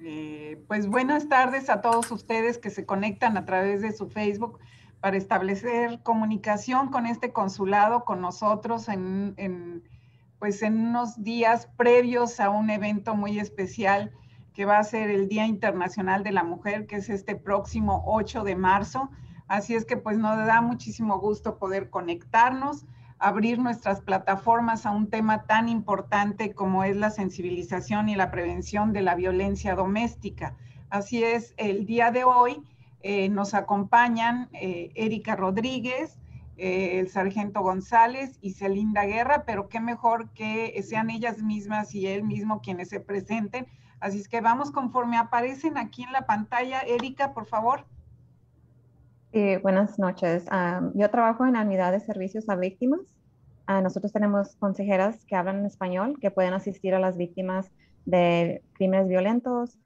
Eh, pues buenas tardes a todos ustedes que se conectan a través de su Facebook para establecer comunicación con este consulado, con nosotros en, pues en unos días previos a un evento muy especial que va a ser el Día Internacional de la Mujer, que es este próximo 8 de marzo. Así es que pues nos da muchísimo gusto poder conectarnos, abrir nuestras plataformas a un tema tan importante como es la sensibilización y la prevención de la violencia doméstica. Así es, el día de hoy eh, nos acompañan eh, Erika Rodríguez, eh, el sargento González y Celinda Guerra, pero qué mejor que sean ellas mismas y él mismo quienes se presenten. Así es que vamos conforme aparecen aquí en la pantalla. Erika, por favor. Buenas noches. Ah, yo trabajo en la unidad de servicios a víctimas. Ah, nosotros tenemos consejeras que hablan español, que pueden asistir a las víctimas de crímenes violentos.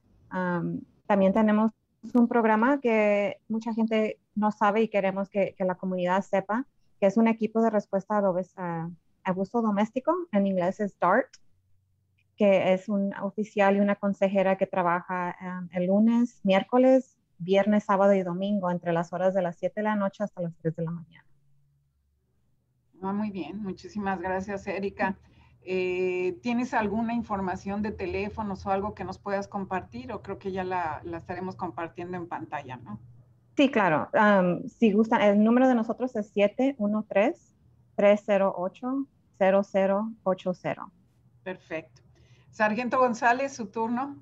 también tenemos un programa que mucha gente no sabe y queremos que, la comunidad sepa, que es un equipo de respuesta a, abuso doméstico, en inglés es DART, que es un oficial y una consejera que trabaja um, el lunes, miércoles, viernes, sábado y domingo entre las horas de las 7 de la noche hasta las 3 de la mañana. Ah, muy bien, muchísimas gracias, Erika. Eh, ¿Tienes alguna información de teléfonos o algo que nos puedas compartir? O creo que ya la, estaremos compartiendo en pantalla, ¿no? Sí, claro. si gustan, el número de nosotros es 713-308-0080. Perfecto. Sargento González, su turno.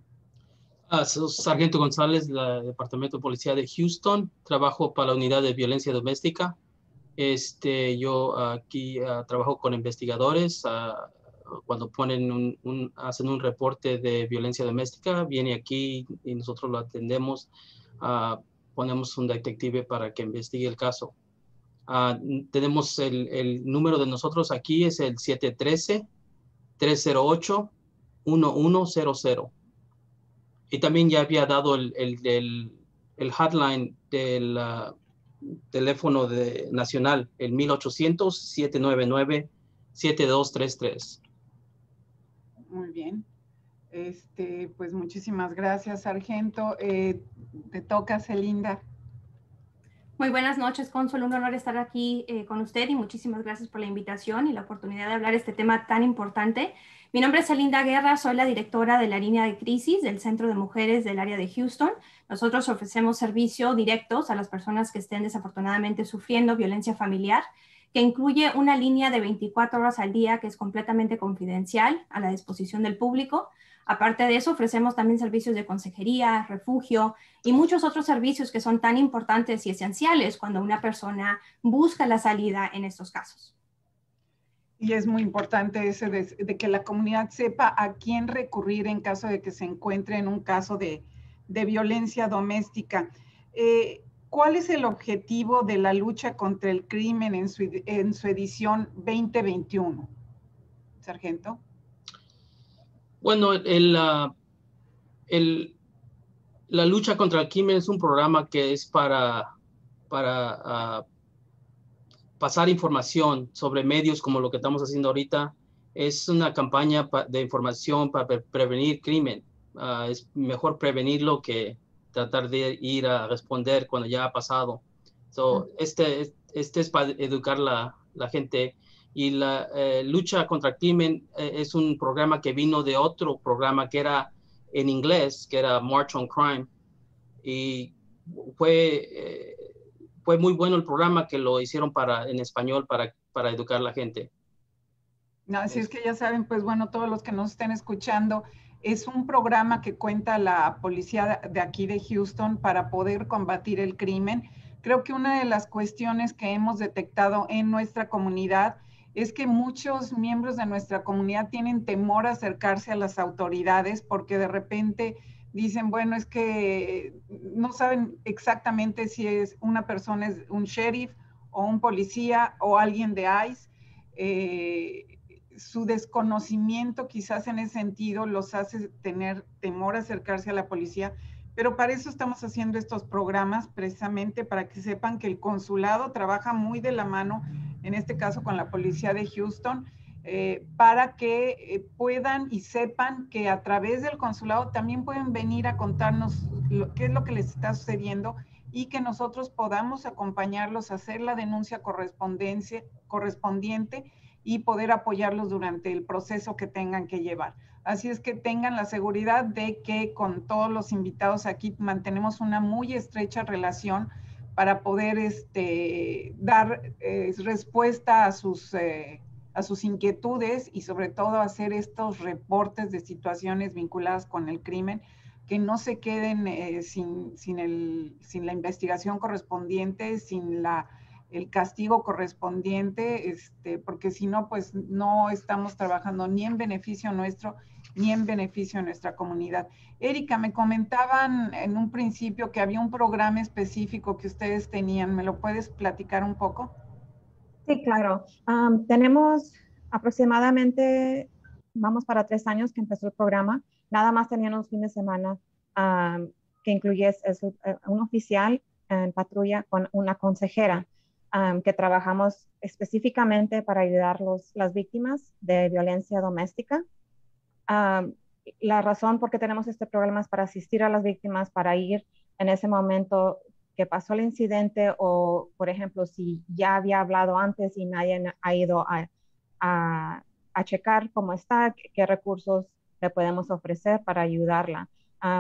Ah, Sargento González, del Departamento de Policía de Houston. Trabajo para la Unidad de Violencia Doméstica. Este, yo aquí ah, trabajo con investigadores, uh, cuando ponen un, hacen un reporte de violencia doméstica, viene aquí y nosotros lo atendemos, uh, ponemos un detective para que investigue el caso. Tenemos el, el, número de nosotros aquí, es el 713-308-1100. Y también ya había dado el, el, el hotline del uh, teléfono de, nacional, el 1800-799-7233. Muy bien. Este, pues muchísimas gracias, Sargento. Eh, te toca, Celinda. Muy buenas noches, Consul. Un honor estar aquí eh, con usted y muchísimas gracias por la invitación y la oportunidad de hablar este tema tan importante. Mi nombre es Celinda Guerra, soy la directora de la línea de crisis del Centro de Mujeres del área de Houston. Nosotros ofrecemos servicio directos a las personas que estén desafortunadamente sufriendo violencia familiar que incluye una línea de 24 horas al día que es completamente confidencial a la disposición del público. Aparte de eso, ofrecemos también servicios de consejería, refugio y muchos otros servicios que son tan importantes y esenciales cuando una persona busca la salida en estos casos. Y es muy importante ese de, que la comunidad sepa a quién recurrir en caso de que se encuentre en un caso de, violencia doméstica. Eh, ¿Cuál es el objetivo de la lucha contra el crimen en su, edición 2021? Sargento. Bueno, el, la lucha contra el crimen es un programa que es para, para ah, pasar información sobre medios como lo que estamos haciendo ahorita. Es una campaña de información para prevenir crimen. Ah, es mejor prevenirlo que, tratar de ir a responder cuando ya ha pasado. So, este, este es para educar la, la gente y la eh, lucha contra el crimen eh, es un programa que vino de otro programa que era en inglés, que era March on Crime. Y fue, eh, fue muy bueno el programa que lo hicieron para, en español para, para educar a la gente. No, así es que ya saben, pues bueno, todos los que nos estén escuchando, es un programa que cuenta la policía de aquí de Houston para poder combatir el crimen. Creo que una de las cuestiones que hemos detectado en nuestra comunidad es que muchos miembros de nuestra comunidad tienen temor a acercarse a las autoridades porque de repente dicen, bueno, es que no saben exactamente si es una persona, es un sheriff o un policía o alguien de ICE. Eh, su desconocimiento quizás en ese sentido los hace tener temor a acercarse a la policía, pero para eso estamos haciendo estos programas precisamente para que sepan que el consulado trabaja muy de la mano, en este caso con la policía de Houston, eh, para que eh, puedan y sepan que a través del consulado también pueden venir a contarnos qué es lo que les está sucediendo y que nosotros podamos acompañarlos a hacer la denuncia correspondiente y poder apoyarlos durante el proceso que tengan que llevar. Así es que tengan la seguridad de que con todos los invitados aquí mantenemos una muy estrecha relación para poder este, dar eh, respuesta a sus a sus inquietudes y sobre todo hacer estos reportes de situaciones vinculadas con el crimen que no se queden eh, sin, sin, el, sin, la investigación correspondiente, sin la, el castigo correspondiente, este, porque si no, pues no estamos trabajando ni en beneficio nuestro ni en beneficio de nuestra comunidad. Erika, me comentaban en un principio que había un programa específico que ustedes tenían. ¿Me lo puedes platicar un poco? Sí, claro. tenemos aproximadamente, vamos para tres años que empezó el programa. Nada más teníamos fines de semana que incluye es, eh, un oficial en patrulla con una consejera que trabajamos específicamente para ayudar los, las víctimas de violencia doméstica. la razón por qué tenemos este programa es para asistir a las víctimas, para ir en ese momento que pasó el incidente o, por ejemplo, si ya había hablado antes y nadie ha ido a, a, checar cómo está, qué, recursos le podemos ofrecer para ayudarla.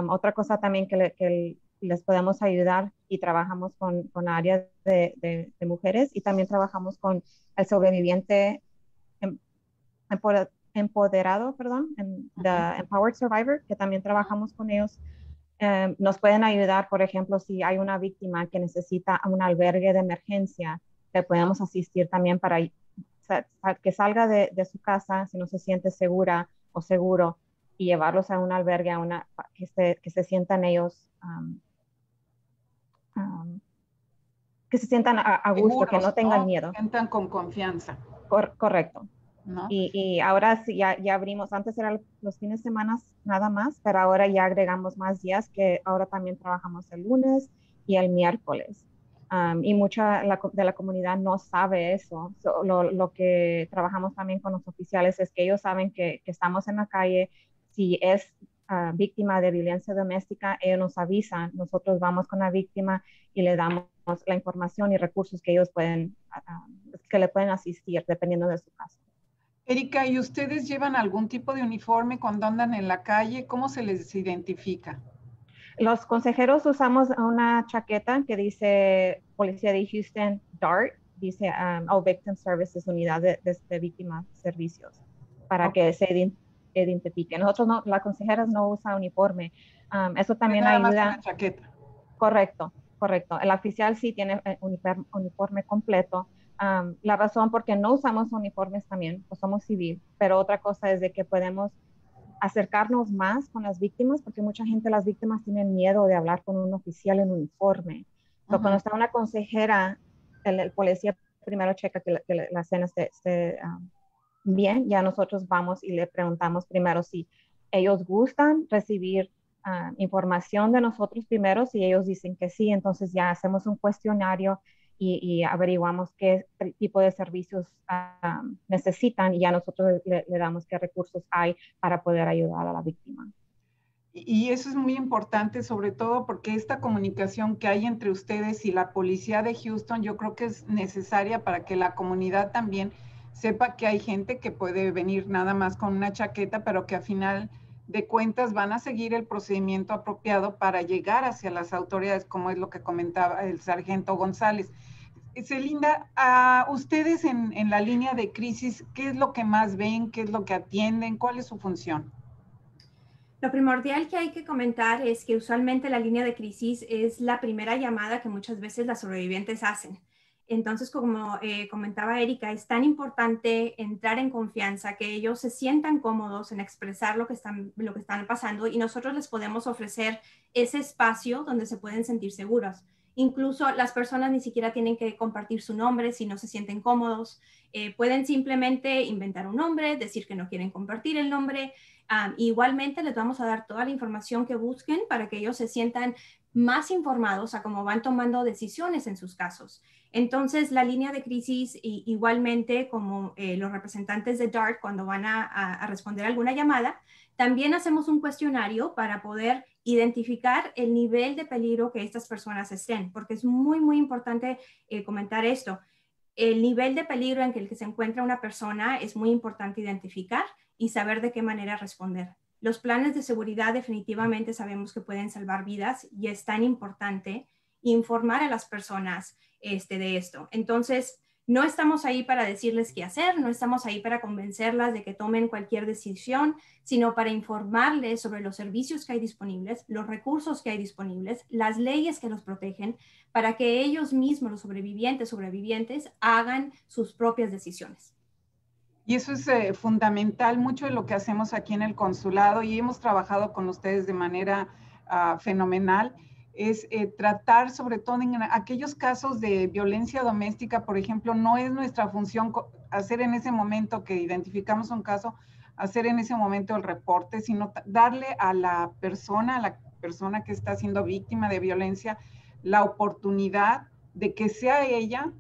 otra cosa también que, que, les podemos ayudar y trabajamos con, con áreas de, de, mujeres y también trabajamos con el sobreviviente em, empoderado, perdón, the Empowered Survivor, que también trabajamos con ellos Em, nos pueden ayudar, por ejemplo, si hay una víctima que necesita un albergue de emergencia, le podemos asistir también para que salga de, su casa si no se siente segura o seguro y llevarlos a un albergue, a una, que, se, que se sientan ellos, que se sientan a, gusto, que no tengan miedo. Que sientan con confianza. correcto. Y, ahora sí, ya, ya abrimos, antes eran los fines de semana nada más, pero ahora ya agregamos más días que ahora también trabajamos el lunes y el miércoles. y mucha de la comunidad no sabe eso. lo, que trabajamos también con los oficiales es que ellos saben que, que estamos en la calle. Si es ah, víctima de violencia doméstica, ellos nos avisan. Nosotros vamos con la víctima y le damos la información y recursos que ellos pueden, ah, que le pueden asistir dependiendo de su caso. Erika, ¿y ustedes llevan algún tipo de uniforme cuando andan en la calle? ¿Cómo se les identifica? Los consejeros usamos una chaqueta que dice Policía de Houston DART, dice um, All Victim Services, Unidad de, de, Víctimas Servicios, para que se identifique. Nosotros, no, las consejeras no usan uniforme. Um, eso también nada ayuda. Más chaqueta. Correcto, correcto. El oficial sí tiene eh, uniforme completo la razón por qué no usamos uniformes también, pues somos civil, pero otra cosa es de que podemos acercarnos más con las víctimas, porque mucha gente, las víctimas tienen miedo de hablar con un oficial en uniforme. Pero cuando está una consejera, el, policía primero checa que la, escena esté, bien, ya nosotros vamos y le preguntamos primero si ellos gustan recibir información de nosotros primero, si ellos dicen que sí, entonces ya hacemos un cuestionario y, averiguamos qué tipo de servicios necesitan y ya nosotros le, damos qué recursos hay para poder ayudar a la víctima. Y eso es muy importante, sobre todo porque esta comunicación que hay entre ustedes y la policía de Houston, yo creo que es necesaria para que la comunidad también sepa que hay gente que puede venir nada más con una chaqueta, pero que al final de cuentas van a seguir el procedimiento apropiado para llegar hacia las autoridades, como es lo que comentaba el sargento González. Celinda, a ustedes en, en, la línea de crisis, ¿qué es lo que más ven? ¿Qué es lo que atienden? ¿Cuál es su función? Lo primordial que hay que comentar es que usualmente la línea de crisis es la primera llamada que muchas veces las sobrevivientes hacen. Entonces, como eh, comentaba Erika, es tan importante entrar en confianza, que ellos se sientan cómodos en expresar lo que, están, lo que están pasando y nosotros les podemos ofrecer ese espacio donde se pueden sentir seguros. Incluso las personas ni siquiera tienen que compartir su nombre si no se sienten cómodos. Eh, pueden simplemente inventar un nombre, decir que no quieren compartir el nombre igualmente les vamos a dar toda la información que busquen para que ellos se sientan más informados a cómo van tomando decisiones en sus casos. Entonces, la línea de crisis, igualmente como eh, los representantes de DART cuando van a, responder alguna llamada, también hacemos un cuestionario para poder identificar el nivel de peligro que estas personas estén, porque es muy, muy importante eh, comentar esto. El nivel de peligro en el que se encuentra una persona es muy importante identificar y saber de qué manera responder. Los planes de seguridad definitivamente sabemos que pueden salvar vidas y es tan importante informar a las personas este, de esto. Entonces, no estamos ahí para decirles qué hacer, no estamos ahí para convencerlas de que tomen cualquier decisión, sino para informarles sobre los servicios que hay disponibles, los recursos que hay disponibles, las leyes que los protegen, para que ellos mismos, los sobrevivientes, sobrevivientes, hagan sus propias decisiones. Y eso es eh, fundamental, mucho de lo que hacemos aquí en el consulado y hemos trabajado con ustedes de manera ah, fenomenal, es eh, tratar sobre todo en aquellos casos de violencia doméstica, por ejemplo, no es nuestra función hacer en ese momento que identificamos un caso, hacer en ese momento el reporte, sino darle a la persona, a la persona que está siendo víctima de violencia, la oportunidad de que sea ella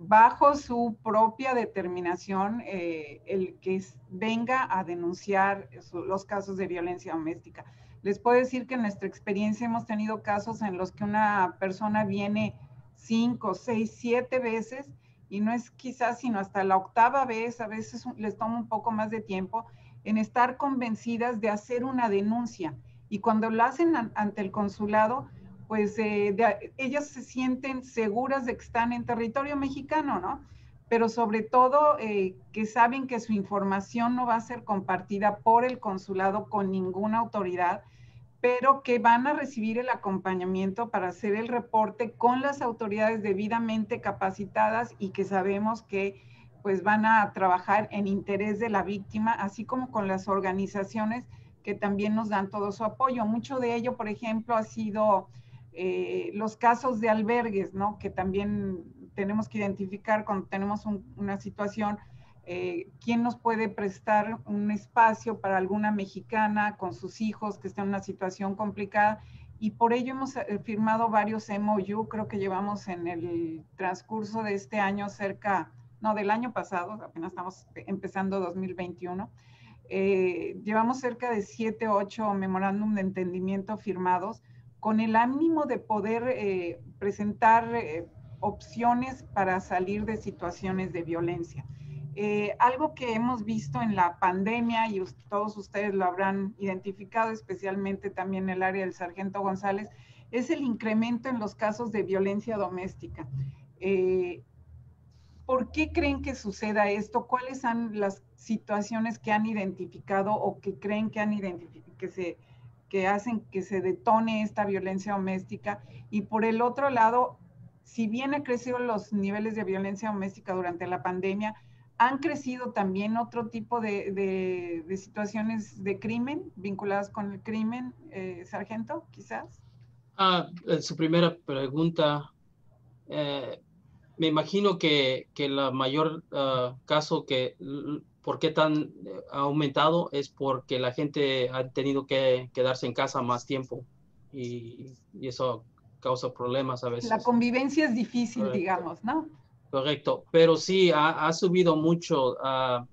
bajo su propia determinación eh, el que venga a denunciar los casos de violencia doméstica. Les puedo decir que en nuestra experiencia hemos tenido casos en los que una persona viene cinco, seis, siete veces y no es quizás sino hasta la octava vez, a veces les toma un poco más de tiempo en estar convencidas de hacer una denuncia. Y cuando lo hacen ante el consulado, pues eh, ellas se sienten seguras de que están en territorio mexicano, ¿no? Pero sobre todo eh, que saben que su información no va a ser compartida por el consulado con ninguna autoridad, pero que van a recibir el acompañamiento para hacer el reporte con las autoridades debidamente capacitadas y que sabemos que pues van a trabajar en interés de la víctima, así como con las organizaciones que también nos dan todo su apoyo. Mucho de ello, por ejemplo, ha sido eh, los casos de albergues, ¿no? Que también tenemos que identificar cuando tenemos una situación, eh, quién nos puede prestar un espacio para alguna mexicana con sus hijos que está en una situación complicada. Y por ello hemos eh, firmado varios MOU, creo que llevamos en el transcurso de este año cerca, no, del año pasado, apenas estamos empezando 2021. llevamos cerca de 7, 8 memorándum de entendimiento firmados con el ánimo de poder eh, presentar eh, opciones para salir de situaciones de violencia. Eh, algo que hemos visto en la pandemia, y todos ustedes lo habrán identificado, especialmente también el área del sargento González, es el incremento en los casos de violencia doméstica. ¿Por qué creen que suceda esto? ¿Cuáles son las situaciones que han identificado o que creen que han identificado, que se que hacen que se detone esta violencia doméstica. Y por el otro lado, si bien han crecido los niveles de violencia doméstica durante la pandemia, han crecido también otro tipo de, situaciones de crimen vinculadas con el crimen, eh, sargento, quizás. Ah, su primera pregunta, eh, me imagino que, que la mayor uh, caso que ¿Por qué tan eh, ha aumentado? Es porque la gente ha tenido que quedarse en casa más tiempo y, eso causa problemas a veces. La convivencia es difícil, digamos, ¿no? Correcto, pero sí ha, subido mucho, uh,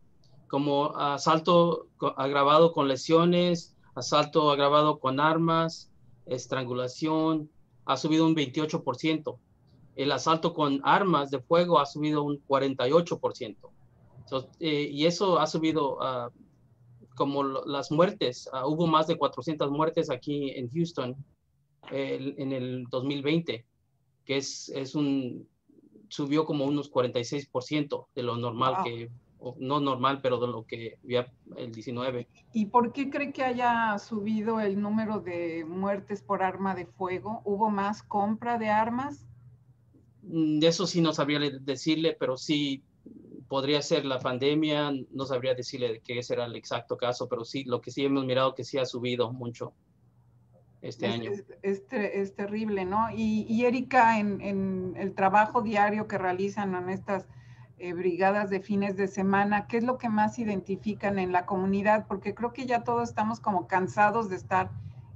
como asalto agravado con lesiones, asalto agravado con armas, estrangulación, ha subido un 28%. El asalto con armas de fuego ha subido un 48%. Eh, y eso ha subido uh, como las muertes. Uh, hubo más de 400 muertes aquí en Houston en el 2020, que es, es un, subió como unos 46% de lo normal que, no normal, pero de lo que había el 19. ¿Y por qué cree que haya subido el número de muertes por arma de fuego? ¿Hubo más compra de armas? Mm, de eso sí no sabría decirle, pero sí podría ser la pandemia, no sabría decirle qué será el exacto caso, pero sí, lo que sí hemos mirado que sí ha subido mucho este año. Es, terrible, ¿no? Y, Erika, en, el trabajo diario que realizan en estas eh, brigadas de fines de semana, ¿qué es lo que más identifican en la comunidad? Porque creo que ya todos estamos como cansados de estar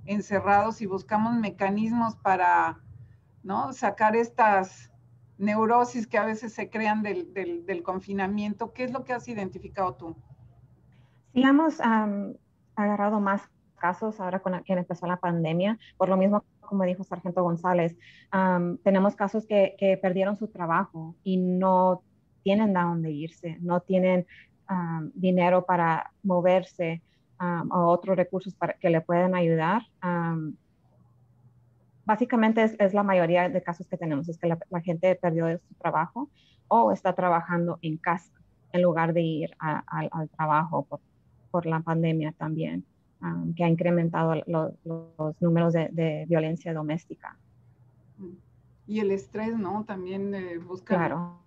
encerrados y buscamos mecanismos para, ¿no? Sacar estas neurosis que a veces se crean del, del, confinamiento. ¿Qué es lo que has identificado tú? Sí, hemos agarrado más casos ahora con que empezó la pandemia, por lo mismo como dijo Sargento González, tenemos casos que, que, perdieron su trabajo y no tienen a dónde irse, no tienen dinero para moverse o otros recursos para que le puedan ayudar. básicamente es, la mayoría de casos que tenemos, es que la, gente perdió su trabajo o está trabajando en casa en lugar de ir al trabajo por, por, la pandemia también, que ha incrementado los números de, violencia doméstica. Y el estrés, ¿no? También eh, busca claro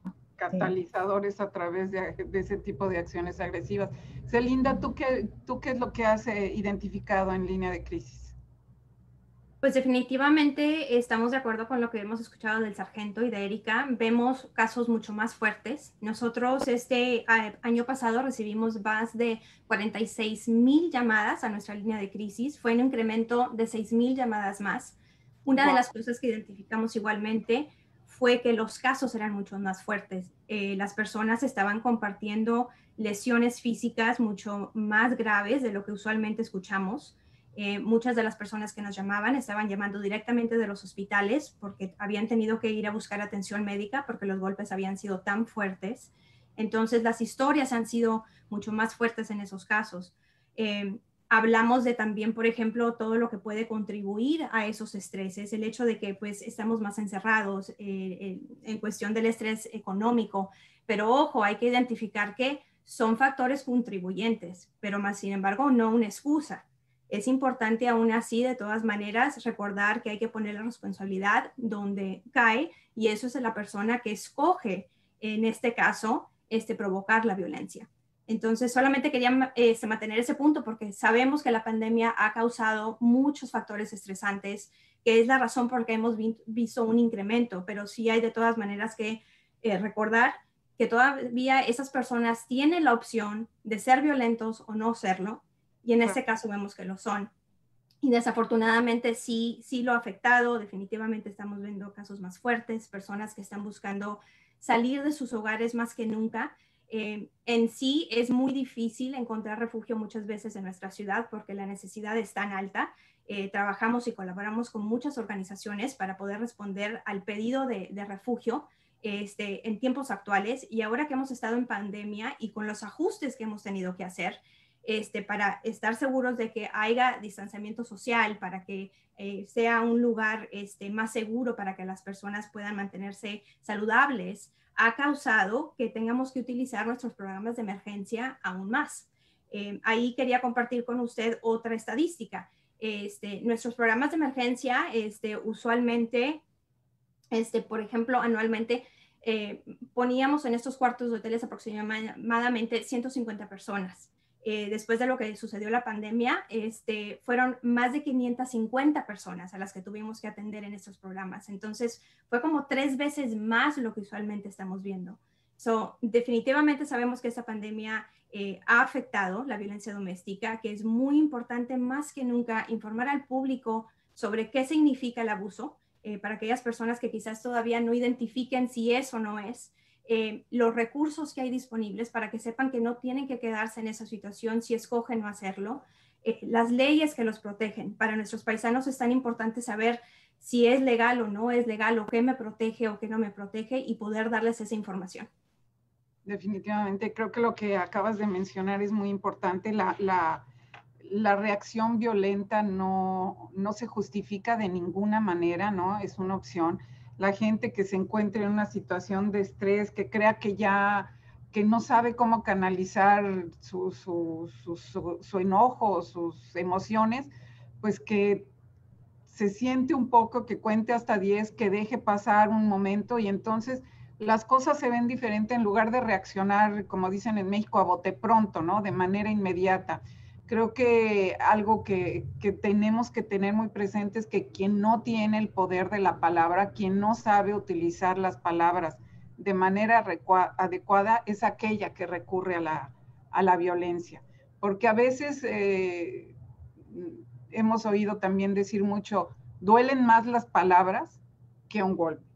catalizadores a través de, ese tipo de acciones agresivas. Celinda, ¿tú qué, ¿tú qué es lo que has eh, identificado en línea de crisis? Pues definitivamente estamos de acuerdo con lo que hemos escuchado del sargento y de Erika. Vemos casos mucho más fuertes. Nosotros este año pasado recibimos más de 46 mil llamadas a nuestra línea de crisis. Fue un incremento de 6 mil llamadas más. Una de las cosas que identificamos igualmente fue que los casos eran mucho más fuertes. Eh, las personas estaban compartiendo lesiones físicas mucho más graves de lo que usualmente escuchamos. Eh, muchas de las personas que nos llamaban estaban llamando directamente de los hospitales porque habían tenido que ir a buscar atención médica porque los golpes habían sido tan fuertes. Entonces las historias han sido mucho más fuertes en esos casos. Eh, hablamos de también, por ejemplo, todo lo que puede contribuir a esos estreses, el hecho de que pues estamos más encerrados eh, en cuestión del estrés económico, pero ojo, hay que identificar que son factores contribuyentes, pero más sin embargo no una excusa. Es importante aún así, de todas maneras, recordar que hay que poner la responsabilidad donde cae y eso es la persona que escoge, en este caso, este, provocar la violencia. Entonces, solamente quería este, mantener ese punto porque sabemos que la pandemia ha causado muchos factores estresantes, que es la razón por la que hemos visto un incremento, pero sí hay de todas maneras que eh, recordar que todavía esas personas tienen la opción de ser violentos o no serlo, y en este caso vemos que lo son. Y desafortunadamente sí, sí lo ha afectado, definitivamente estamos viendo casos más fuertes, personas que están buscando salir de sus hogares más que nunca eh, en sí es muy difícil encontrar refugio muchas veces en nuestra ciudad porque la necesidad es tan alta. Eh, trabajamos y colaboramos con muchas organizaciones para poder responder al pedido de, refugio este, en tiempos actuales y ahora que hemos estado en pandemia y con los ajustes que hemos tenido que hacer este, para estar seguros de que haya distanciamiento social, para que eh, sea un lugar este, más seguro para que las personas puedan mantenerse saludables, ha causado que tengamos que utilizar nuestros programas de emergencia aún más. Eh, ahí quería compartir con usted otra estadística. Este, nuestros programas de emergencia, este, usualmente, este, por ejemplo, anualmente, eh, poníamos en estos cuartos de hoteles aproximadamente 150 personas. Eh, después de lo que sucedió la pandemia, este, fueron más de 550 personas a las que tuvimos que atender en estos programas. Entonces, fue como tres veces más lo que usualmente estamos viendo. So, definitivamente sabemos que esta pandemia eh, ha afectado la violencia doméstica, que es muy importante más que nunca informar al público sobre qué significa el abuso eh, para aquellas personas que quizás todavía no identifiquen si es o no es. Eh, los recursos que hay disponibles para que sepan que no tienen que quedarse en esa situación si escogen no hacerlo, eh, las leyes que los protegen. Para nuestros paisanos es tan importante saber si es legal o no es legal, o qué me protege o qué no me protege y poder darles esa información. Definitivamente, creo que lo que acabas de mencionar es muy importante. La, la, la reacción violenta no, no se justifica de ninguna manera, ¿no? Es una opción la gente que se encuentre en una situación de estrés, que crea que ya, que no sabe cómo canalizar su, su, su, enojo, sus emociones, pues que se siente un poco, que cuente hasta 10, que deje pasar un momento y entonces las cosas se ven diferente en lugar de reaccionar, como dicen en México, a bote pronto, ¿no? De manera inmediata creo que algo que, tenemos que tener muy presente es que quien no tiene el poder de la palabra, quien no sabe utilizar las palabras de manera adecuada es aquella que recurre a la, a la violencia. Porque a veces eh, hemos oído también decir mucho, duelen más las palabras que un golpe.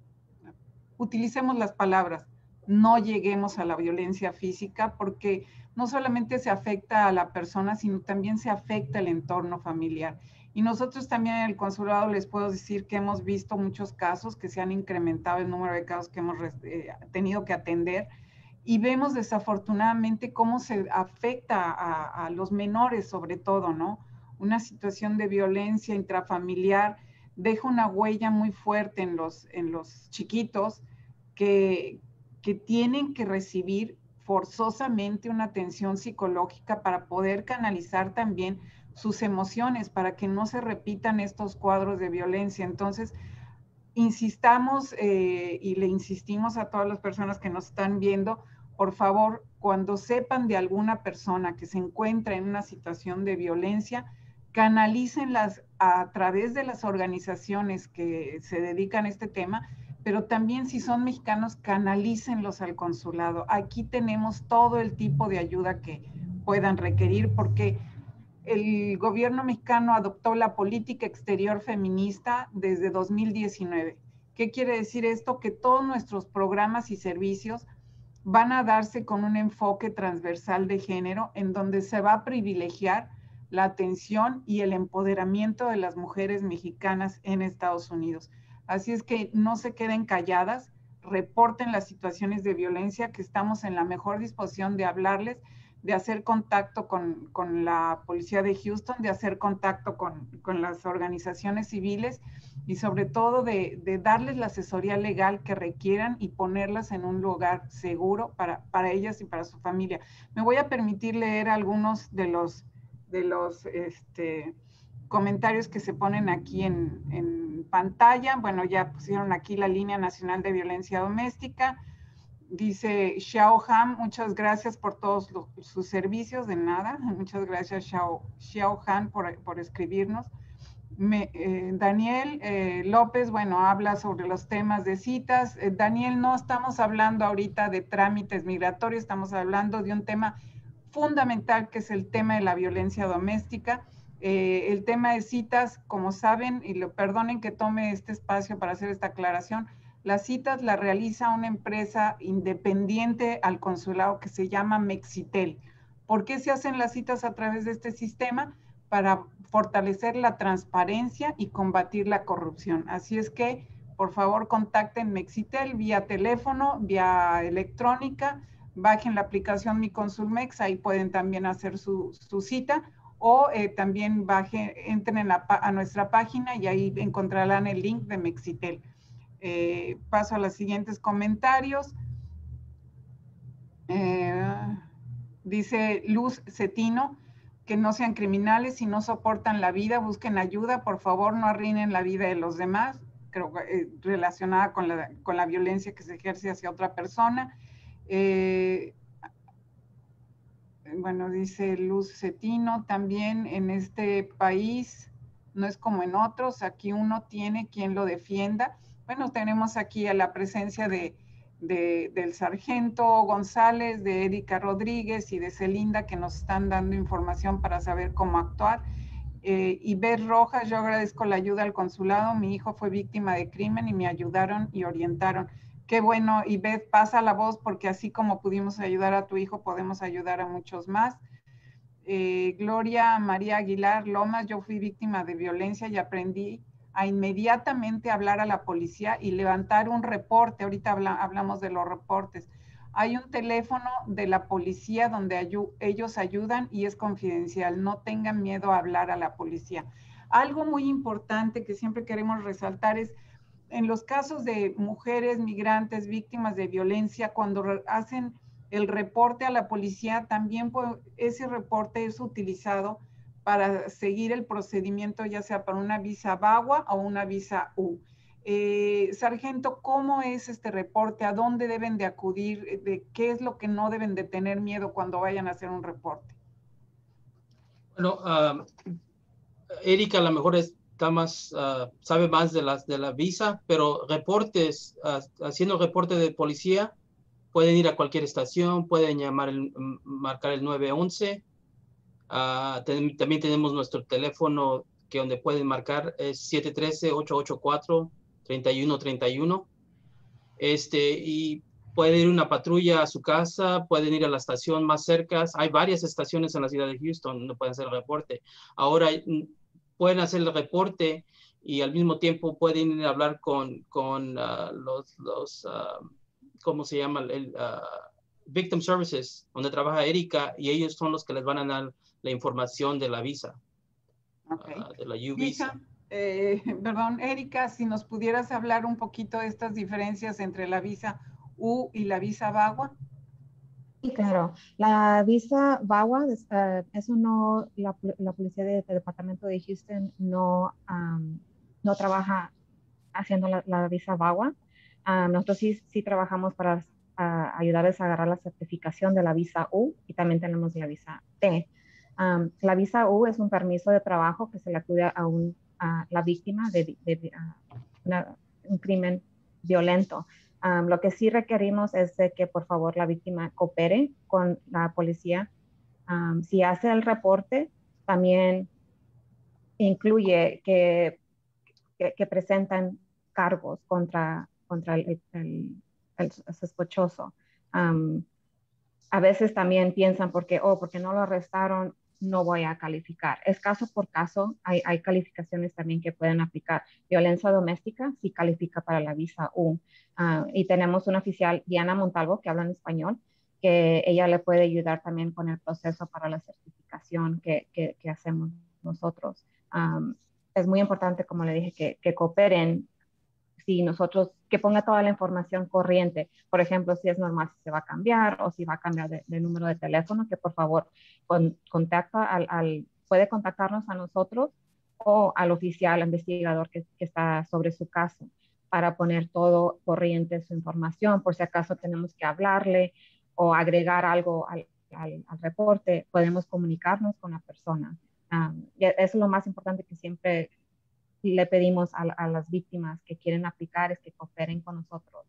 Utilicemos las palabras, no lleguemos a la violencia física porque no solamente se afecta a la persona, sino también se afecta el entorno familiar. Y nosotros también en el consulado les puedo decir que hemos visto muchos casos que se han incrementado el número de casos que hemos eh, tenido que atender y vemos desafortunadamente cómo se afecta a, los menores sobre todo, ¿no? Una situación de violencia intrafamiliar deja una huella muy fuerte en los, en los chiquitos que, que tienen que recibir forzosamente una atención psicológica para poder canalizar también sus emociones, para que no se repitan estos cuadros de violencia. Entonces, insistamos eh, y le insistimos a todas las personas que nos están viendo, por favor, cuando sepan de alguna persona que se encuentra en una situación de violencia, canalícenlas a través de las organizaciones que se dedican a este tema, pero también si son mexicanos, canalícenlos al consulado. Aquí tenemos todo el tipo de ayuda que puedan requerir porque el gobierno mexicano adoptó la política exterior feminista desde 2019. ¿Qué quiere decir esto? Que todos nuestros programas y servicios van a darse con un enfoque transversal de género en donde se va a privilegiar la atención y el empoderamiento de las mujeres mexicanas en Estados Unidos. Así es que no se queden calladas, reporten las situaciones de violencia, que estamos en la mejor disposición de hablarles, de hacer contacto con, la policía de Houston, de hacer contacto con, las organizaciones civiles y sobre todo de, darles la asesoría legal que requieran y ponerlas en un lugar seguro para, para ellas y para su familia. Me voy a permitir leer algunos de los, de los este, comentarios que se ponen aquí en, en pantalla. Bueno, ya pusieron aquí la línea nacional de violencia doméstica. Dice Xiao Han, muchas gracias por todos sus servicios, de nada. Muchas gracias Xiao, Xiao Han por, por escribirnos. Eh, Daniel eh, López, bueno, habla sobre los temas de citas. Eh, Daniel, no estamos hablando ahorita de trámites migratorios, estamos hablando de un tema fundamental que es el tema de la violencia doméstica. El tema de citas, como saben, y lo perdonen que tome este espacio para hacer esta aclaración, las citas las realiza una empresa independiente al consulado que se llama Mexitel. ¿Por qué se hacen las citas a través de este sistema? Para fortalecer la transparencia y combatir la corrupción. Así es que, por favor, contacten Mexitel vía teléfono, vía electrónica, bajen la aplicación Mi Consulmex, ahí pueden también hacer su, cita o eh, también bajen, entren a nuestra página y ahí encontrarán el link de Mexitel. Eh, paso a los siguientes comentarios. Eh, dice Luz Cetino, que no sean criminales, si no soportan la vida, busquen ayuda, por favor no arruinen la vida de los demás, creo eh, relacionada con la, con la, violencia que se ejerce hacia otra persona. Bueno, dice Luz Cetino, también en este país no es como en otros, aquí uno tiene quien lo defienda bueno, tenemos aquí a la presencia de, del sargento González, de Erika Rodríguez y de Celinda que nos están dando información para saber cómo actuar. Eh, y Beth Rojas, yo agradezco la ayuda al consulado. Mi hijo fue víctima de crimen y me ayudaron y orientaron. Qué bueno, y Beth, pasa la voz porque así como pudimos ayudar a tu hijo, podemos ayudar a muchos más. Eh, Gloria María Aguilar Lomas, yo fui víctima de violencia y aprendí a inmediatamente hablar a la policía y levantar un reporte. Ahorita hablamos de los reportes. Hay un teléfono de la policía donde ellos ayudan y es confidencial. No tengan miedo a hablar a la policía. Algo muy importante que siempre queremos resaltar es en los casos de mujeres migrantes víctimas de violencia, cuando hacen el reporte a la policía, también ese reporte es utilizado para seguir el procedimiento, ya sea para una visa BAGUA o una visa U. Eh, sargento, ¿cómo es este reporte? ¿A dónde deben de acudir? ¿De qué es lo que no deben de tener miedo cuando vayan a hacer un reporte? Bueno, Erika a lo mejor es está más, ah, sabe más de, las, de la visa, pero reportes, ah, haciendo reporte de policía, pueden ir a cualquier estación, pueden llamar, el, marcar el 911. también tenemos nuestro teléfono que donde pueden marcar es 713-884-3131. Este, y puede ir una patrulla a su casa, pueden ir a la estación más cerca. Hay varias estaciones en la ciudad de Houston donde pueden hacer el reporte. Ahora mm, pueden hacer el reporte y al mismo tiempo pueden hablar con, con ah, los, los ah, ¿cómo se llama? El, uh, Victim Services, donde trabaja Erika, y ellos son los que les van a dar la información de la visa, de la U visa. Eh, perdón, Erika, si nos pudieras hablar un poquito de estas diferencias entre la visa U y la visa VAWA. Sí, claro. La visa VAWA, uh, eso no, la, policía del departamento de Houston no, no trabaja haciendo la, visa VAWA. nosotros sí, sí trabajamos para ayudarles a agarrar la certificación de la visa U y también tenemos la visa T. la visa U es un permiso de trabajo que se le acude a, un, a la víctima de, de, un crimen violento lo que sí requerimos es que por favor la víctima coopere con la policía. si hace el reporte, también incluye que, que, presentan cargos contra, contra el, el, sospechoso. a veces también piensan porque, oh, porque no lo arrestaron, no voy a calificar. Es caso por caso, hay, calificaciones también que pueden aplicar. Violencia doméstica sí califica para la visa U. Ah, y tenemos una oficial, Diana Montalvo, que habla en español, que ella le puede ayudar también con el proceso para la certificación que, hacemos nosotros. es muy importante, como le dije, que cooperen si nosotros, que ponga toda la información corriente, por ejemplo, si es normal, si se va a cambiar o si va a cambiar de, número de teléfono, que por favor con, contacta al, puede contactarnos a nosotros o al oficial investigador que, está sobre su caso para poner todo corriente su información, por si acaso tenemos que hablarle o agregar algo al, al, reporte, podemos comunicarnos con la persona. Um, eso es lo más importante que siempre le pedimos a, las víctimas que quieren aplicar es que cooperen con nosotros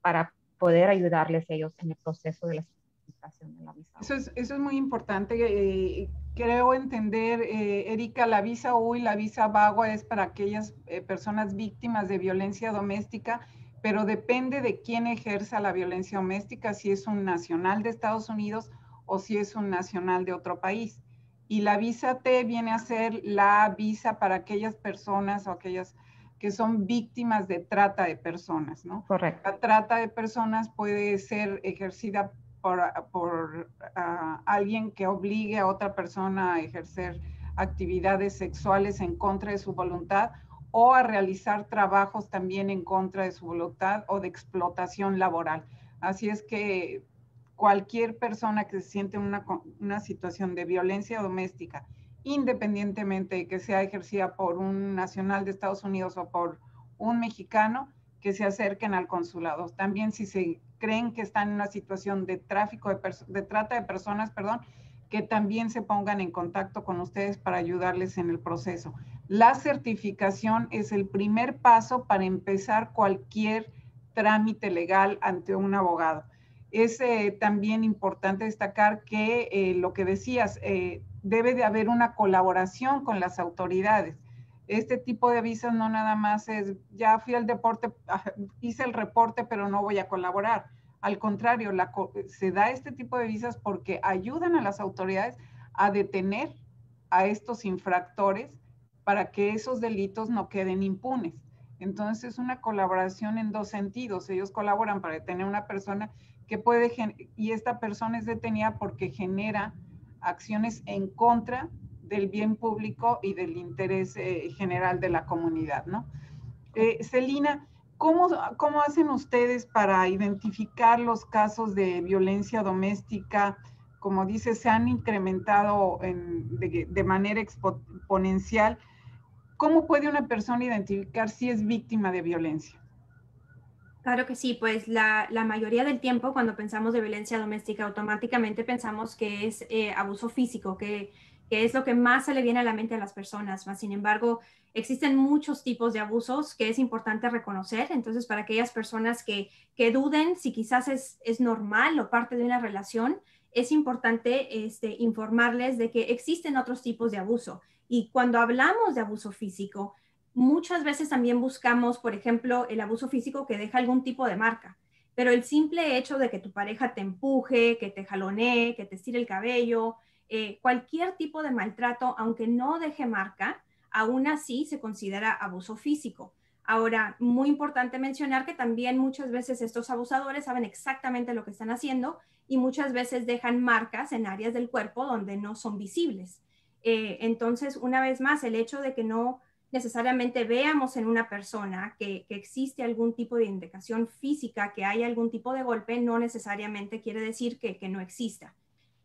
para poder ayudarles ellos en el proceso de la certificación de la visa. Eso es, eso es muy importante. Eh, creo entender, eh, Erika, la visa U y la visa VAGUA es para aquellas eh, personas víctimas de violencia doméstica, pero depende de quién ejerza la violencia doméstica, si es un nacional de Estados Unidos o si es un nacional de otro país y la visa T viene a ser la visa para aquellas personas o aquellas que son víctimas de trata de personas, ¿no? Correcto. La trata de personas puede ser ejercida por, por ah, alguien que obligue a otra persona a ejercer actividades sexuales en contra de su voluntad o a realizar trabajos también en contra de su voluntad o de explotación laboral. Así es que cualquier persona que se siente en una, una situación de violencia doméstica, independientemente de que sea ejercida por un nacional de Estados Unidos o por un mexicano, que se acerquen al consulado. También si se creen que están en una situación de tráfico, de, de trata de personas, perdón, que también se pongan en contacto con ustedes para ayudarles en el proceso. La certificación es el primer paso para empezar cualquier trámite legal ante un abogado es eh, también importante destacar que eh, lo que decías, eh, debe de haber una colaboración con las autoridades. Este tipo de visas no nada más es, ya fui al deporte, ah, hice el reporte, pero no voy a colaborar. Al contrario, se da este tipo de visas porque ayudan a las autoridades a detener a estos infractores para que esos delitos no queden impunes. Entonces es una colaboración en dos sentidos. Ellos colaboran para detener a una persona que puede, y esta persona es detenida porque genera acciones en contra del bien público y del interés eh, general de la comunidad, ¿no? Eh, Celina, ¿cómo, ¿cómo hacen ustedes para identificar los casos de violencia doméstica? Como dice, se han incrementado de, de manera exponencial. ¿Cómo puede una persona identificar si es víctima de violencia? Claro que sí, pues la, mayoría del tiempo cuando pensamos de violencia doméstica automáticamente pensamos que es eh, abuso físico, que, que es lo que más se le viene a la mente a las personas. Sin embargo, existen muchos tipos de abusos que es importante reconocer. Entonces, para aquellas personas que, que duden si quizás es, es normal o parte de una relación, es importante este, informarles de que existen otros tipos de abuso. Y cuando hablamos de abuso físico, muchas veces también buscamos, por ejemplo, el abuso físico que deja algún tipo de marca. Pero el simple hecho de que tu pareja te empuje, que te jalonee, que te estire el cabello, eh, cualquier tipo de maltrato, aunque no deje marca, aún así se considera abuso físico. Ahora, muy importante mencionar que también muchas veces estos abusadores saben exactamente lo que están haciendo y muchas veces dejan marcas en áreas del cuerpo donde no son visibles. Eh, entonces, una vez más, el hecho de que no necesariamente veamos en una persona que, existe algún tipo de indicación física, que hay algún tipo de golpe, no necesariamente quiere decir que, no exista.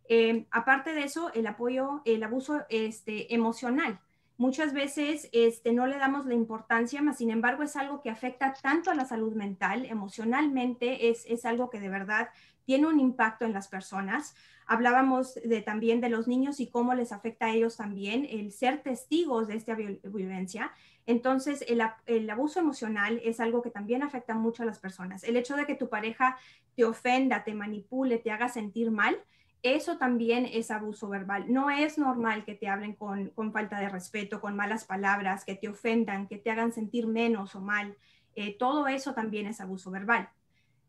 Eh, aparte de eso, el apoyo, el abuso este, emocional. Muchas veces este, no le damos la importancia, mas sin embargo es algo que afecta tanto a la salud mental, emocionalmente es, es algo que de verdad tiene un impacto en las personas. Hablábamos de, también de los niños y cómo les afecta a ellos también el ser testigos de esta violencia. Entonces, el, el, abuso emocional es algo que también afecta mucho a las personas. El hecho de que tu pareja te ofenda, te manipule, te haga sentir mal, eso también es abuso verbal. No es normal que te hablen con, con falta de respeto, con malas palabras, que te ofendan, que te hagan sentir menos o mal. Eh, todo eso también es abuso verbal.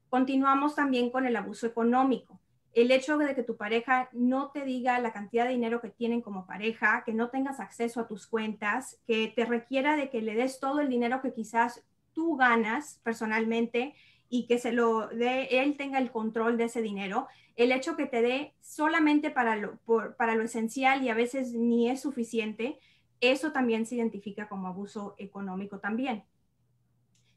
Continuamos también con el abuso económico. El hecho de que tu pareja no te diga la cantidad de dinero que tienen como pareja, que no tengas acceso a tus cuentas, que te requiera de que le des todo el dinero que quizás tú ganas personalmente y que se lo dé, él tenga el control de ese dinero, el hecho que te dé solamente para lo, para lo esencial y a veces ni es suficiente, eso también se identifica como abuso económico también.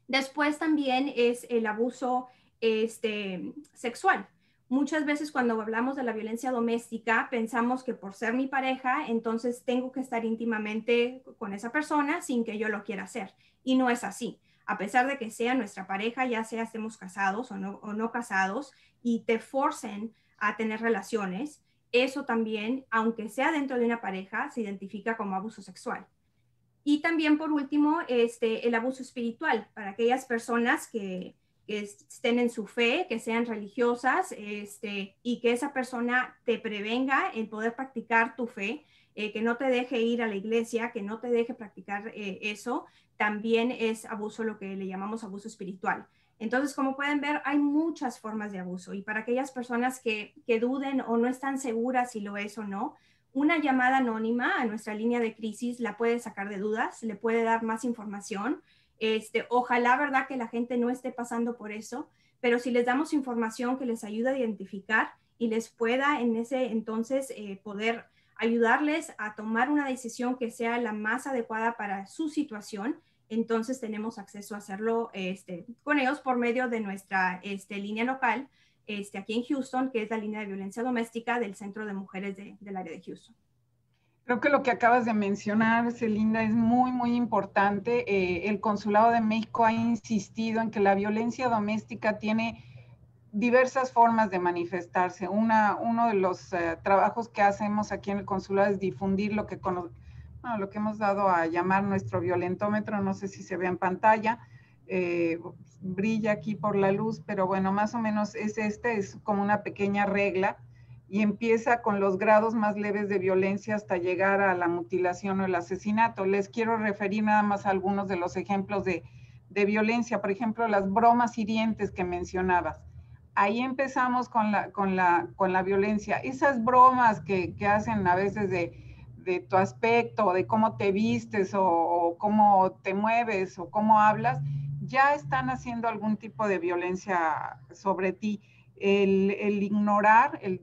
Después también es el abuso este, sexual. Muchas veces cuando hablamos de la violencia doméstica pensamos que por ser mi pareja, entonces tengo que estar íntimamente con esa persona sin que yo lo quiera hacer. Y no es así. A pesar de que sea nuestra pareja, ya sea estemos casados o no, casados, y te forcen a tener relaciones, eso también, aunque sea dentro de una pareja, se identifica como abuso sexual. Y también, por último, este, el abuso espiritual para aquellas personas que, que estén en su fe, que sean religiosas, este, y que esa persona te prevenga en poder practicar tu fe, eh, que no te deje ir a la iglesia, que no te deje practicar eh, eso, también es abuso, lo que le llamamos abuso espiritual. Entonces, como pueden ver, hay muchas formas de abuso y para aquellas personas que, que duden o no están seguras si lo es o no, una llamada anónima a nuestra línea de crisis la puede sacar de dudas, le puede dar más información este, ojalá, ¿verdad? Que la gente no esté pasando por eso, pero si les damos información que les ayuda a identificar y les pueda en ese entonces eh, poder ayudarles a tomar una decisión que sea la más adecuada para su situación, entonces tenemos acceso a hacerlo este, con ellos por medio de nuestra este, línea local este, aquí en Houston, que es la línea de violencia doméstica del Centro de Mujeres del área de Houston. Creo que lo que acabas de mencionar, Celinda, es muy, muy importante. Eh, el Consulado de México ha insistido en que la violencia doméstica tiene diversas formas de manifestarse. Una, uno de los eh, trabajos que hacemos aquí en el consulado es difundir lo que, lo que hemos dado a llamar nuestro violentómetro, no sé si se ve en pantalla, eh, brilla aquí por la luz, pero bueno, más o menos es este, es como una pequeña regla y empieza con los grados más leves de violencia hasta llegar a la mutilación o el asesinato. Les quiero referir nada más a algunos de los ejemplos de, violencia, por ejemplo, las bromas hirientes que mencionabas. Ahí empezamos con la, con la, con la violencia. Esas bromas que, hacen a veces de, tu aspecto, de cómo te vistes o, cómo te mueves o cómo hablas, ya están haciendo algún tipo de violencia sobre ti. El, el ignorar, el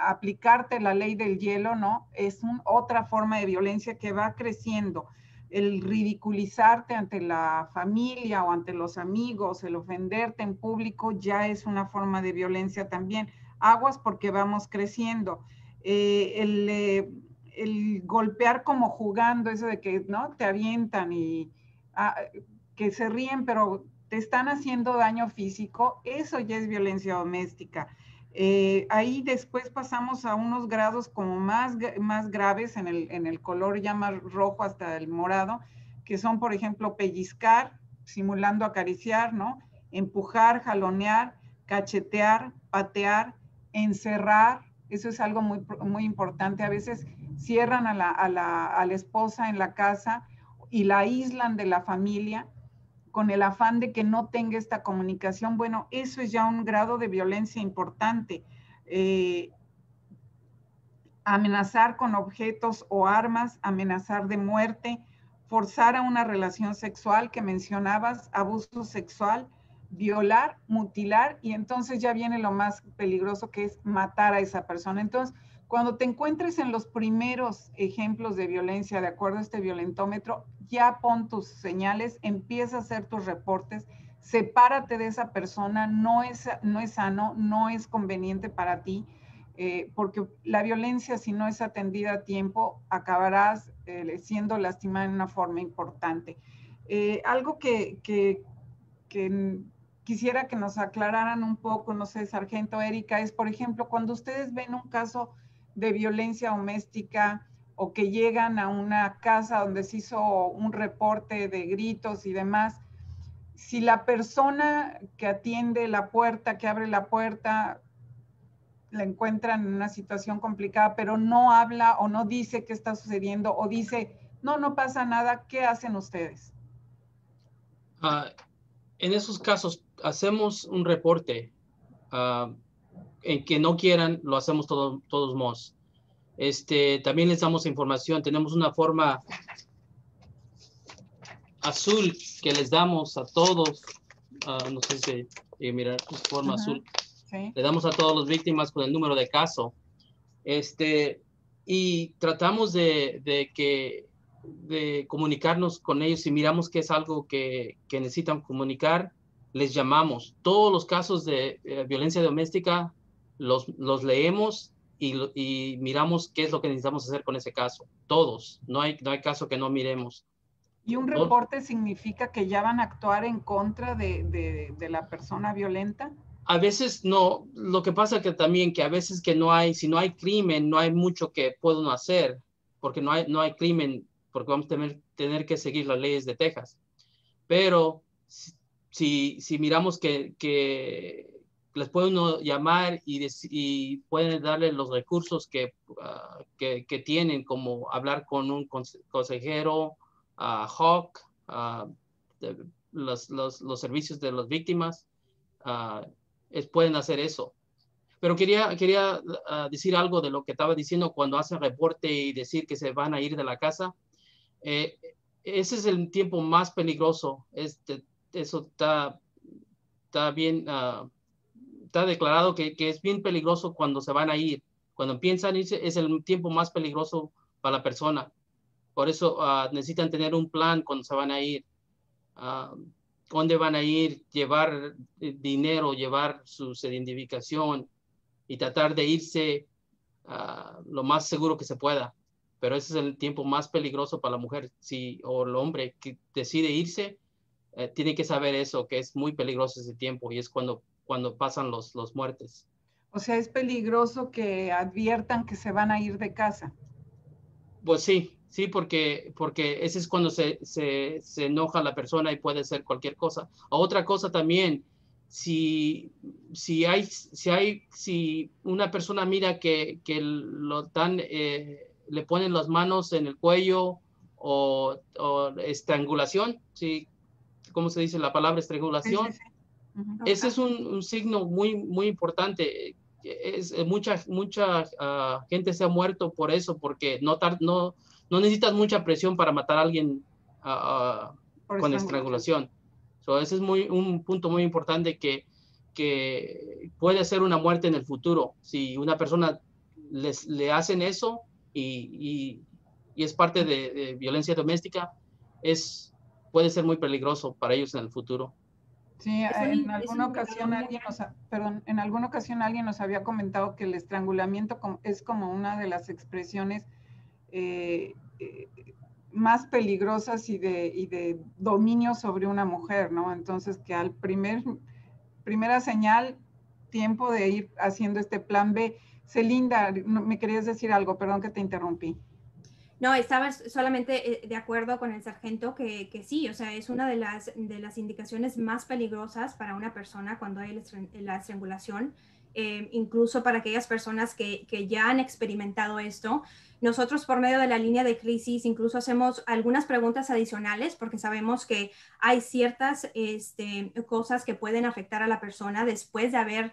aplicarte la ley del hielo, ¿no? Es otra forma de violencia que va creciendo. El ridiculizarte ante la familia o ante los amigos, el ofenderte en público ya es una forma de violencia también. Aguas porque vamos creciendo. Eh, eh, el, golpear como jugando, eso de que, ¿no? Te avientan y ah, que se ríen, pero te están haciendo daño físico, eso ya es violencia doméstica Eh, ahí después pasamos a unos grados como más, más graves en el, en el color ya más rojo hasta el morado, que son, por ejemplo, pellizcar, simulando acariciar, ¿no? Empujar, jalonear, cachetear, patear, encerrar, eso es algo muy, muy importante. A veces cierran a la, a, la, a la esposa en la casa y la aíslan de la familia con el afán de que no tenga esta comunicación. Bueno, eso es ya un grado de violencia importante. Eh, amenazar con objetos o armas, amenazar de muerte, forzar a una relación sexual que mencionabas, abuso sexual, violar, mutilar y entonces ya viene lo más peligroso que es matar a esa persona. Entonces, cuando te encuentres en los primeros ejemplos de violencia, de acuerdo a este violentómetro, ya pon tus señales, empieza a hacer tus reportes, sepárate de esa persona, no es, no es sano, no es conveniente para ti, eh, porque la violencia, si no es atendida a tiempo, acabarás eh, siendo lastimada en una forma importante. Eh, algo que, que, que quisiera que nos aclararan un poco, no sé, Sargento Erika, es, por ejemplo, cuando ustedes ven un caso de violencia doméstica o que llegan a una casa donde se hizo un reporte de gritos y demás, si la persona que atiende la puerta, que abre la puerta, la encuentran en una situación complicada, pero no habla o no dice qué está sucediendo o dice, no, no pasa nada, ¿qué hacen ustedes? Uh, en esos casos hacemos un reporte. Uh, en que no quieran, lo hacemos todo, todos modos. Este, también les damos información. Tenemos una forma azul que les damos a todos. Uh, no sé si eh, mirar forma uh -huh. azul. Sí. Le damos a todas las víctimas con el número de caso. Este, y tratamos de, de que de comunicarnos con ellos si miramos que es algo que, que necesitan comunicar les llamamos. Todos los casos de eh, violencia doméstica los, los leemos y, y, miramos qué es lo que necesitamos hacer con ese caso. Todos. No hay, no hay caso que no miremos. ¿Y un reporte significa que ya van a actuar en contra de, de, de, la persona violenta? A veces no. Lo que pasa que también que a veces que no hay, si no hay crimen, no hay mucho que puedan hacer, porque no hay, no hay crimen, porque vamos a tener, tener que seguir las leyes de Texas. Pero si, si miramos que, que les puede uno llamar y, y pueden darle los recursos que, uh, que, que, tienen, como hablar con un consejero, uh, Hawk, uh, de, los, los, los, servicios de las víctimas, es, pueden hacer eso. Pero quería, quería decir algo de lo que estaba diciendo cuando hacen reporte y decir que se van a ir de la casa. Eh, ese es el tiempo más peligroso. Este, eso está, está bien está declarado que, que, es bien peligroso cuando se van a ir. Cuando piensan irse, es el tiempo más peligroso para la persona. Por eso uh, necesitan tener un plan cuando se van a ir. Uh, ¿Dónde van a ir? Llevar dinero, llevar su identificación y tratar de irse uh, lo más seguro que se pueda. Pero ese es el tiempo más peligroso para la mujer si, o el hombre que decide irse. Eh, tiene que saber eso, que es muy peligroso ese tiempo y es cuando cuando pasan los, los muertes. O sea, es peligroso que adviertan que se van a ir de casa. Pues sí, sí, porque, porque ese es cuando se, se, se enoja la persona y puede ser cualquier cosa. Otra cosa también, si, si, hay, si, hay, si una persona mira que, que lo dan, eh, le ponen las manos en el cuello o, o estrangulación, ¿sí? ¿cómo se dice la palabra estrangulación? Sí, sí, sí. Ese es un, un, signo muy, muy importante. Es, mucha mucha uh, gente se ha muerto por eso, porque no, no, no necesitas mucha presión para matar a alguien uh, uh, con estrangulación. So, ese es muy, un punto muy importante que, que puede ser una muerte en el futuro. Si una persona les, le hacen eso y, y, y es parte de, de, violencia doméstica, es, puede ser muy peligroso para ellos en el futuro. Sí, en alguna ocasión alguien nos, perdón, en alguna ocasión alguien nos había comentado que el estrangulamiento es como una de las expresiones eh, eh, más peligrosas y de, y de dominio sobre una mujer, ¿no? Entonces que al primer, primera señal tiempo de ir haciendo este plan B. Celinda, me querías decir algo, perdón que te interrumpí. No, estaba solamente eh, de acuerdo con el sargento que, que, sí, o sea, es una de las, de las indicaciones más peligrosas para una persona cuando hay la estrangulación, eh, incluso para aquellas personas que, que, ya han experimentado esto. Nosotros por medio de la línea de crisis incluso hacemos algunas preguntas adicionales porque sabemos que hay ciertas este, cosas que pueden afectar a la persona después de haber,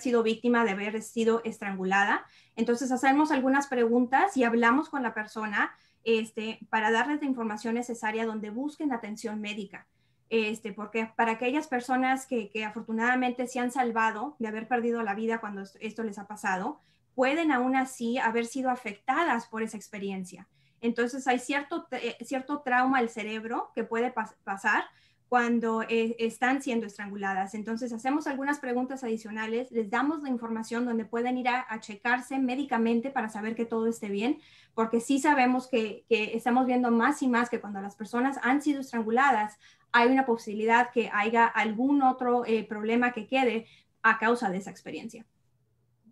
sido víctima, de haber sido estrangulada. Entonces hacemos algunas preguntas y hablamos con la persona este, para darles la información necesaria donde busquen atención médica. Este, porque para aquellas personas que, afortunadamente se han salvado de haber perdido la vida cuando esto les ha pasado, pueden aún así haber sido afectadas por esa experiencia. Entonces hay cierto, cierto trauma al cerebro que puede pasar cuando eh, están siendo estranguladas. Entonces hacemos algunas preguntas adicionales, les damos la información donde pueden ir a, checarse médicamente para saber que todo esté bien, porque sí sabemos que, estamos viendo más y más que cuando las personas han sido estranguladas, hay una posibilidad que haya algún otro eh, problema que quede a causa de esa experiencia.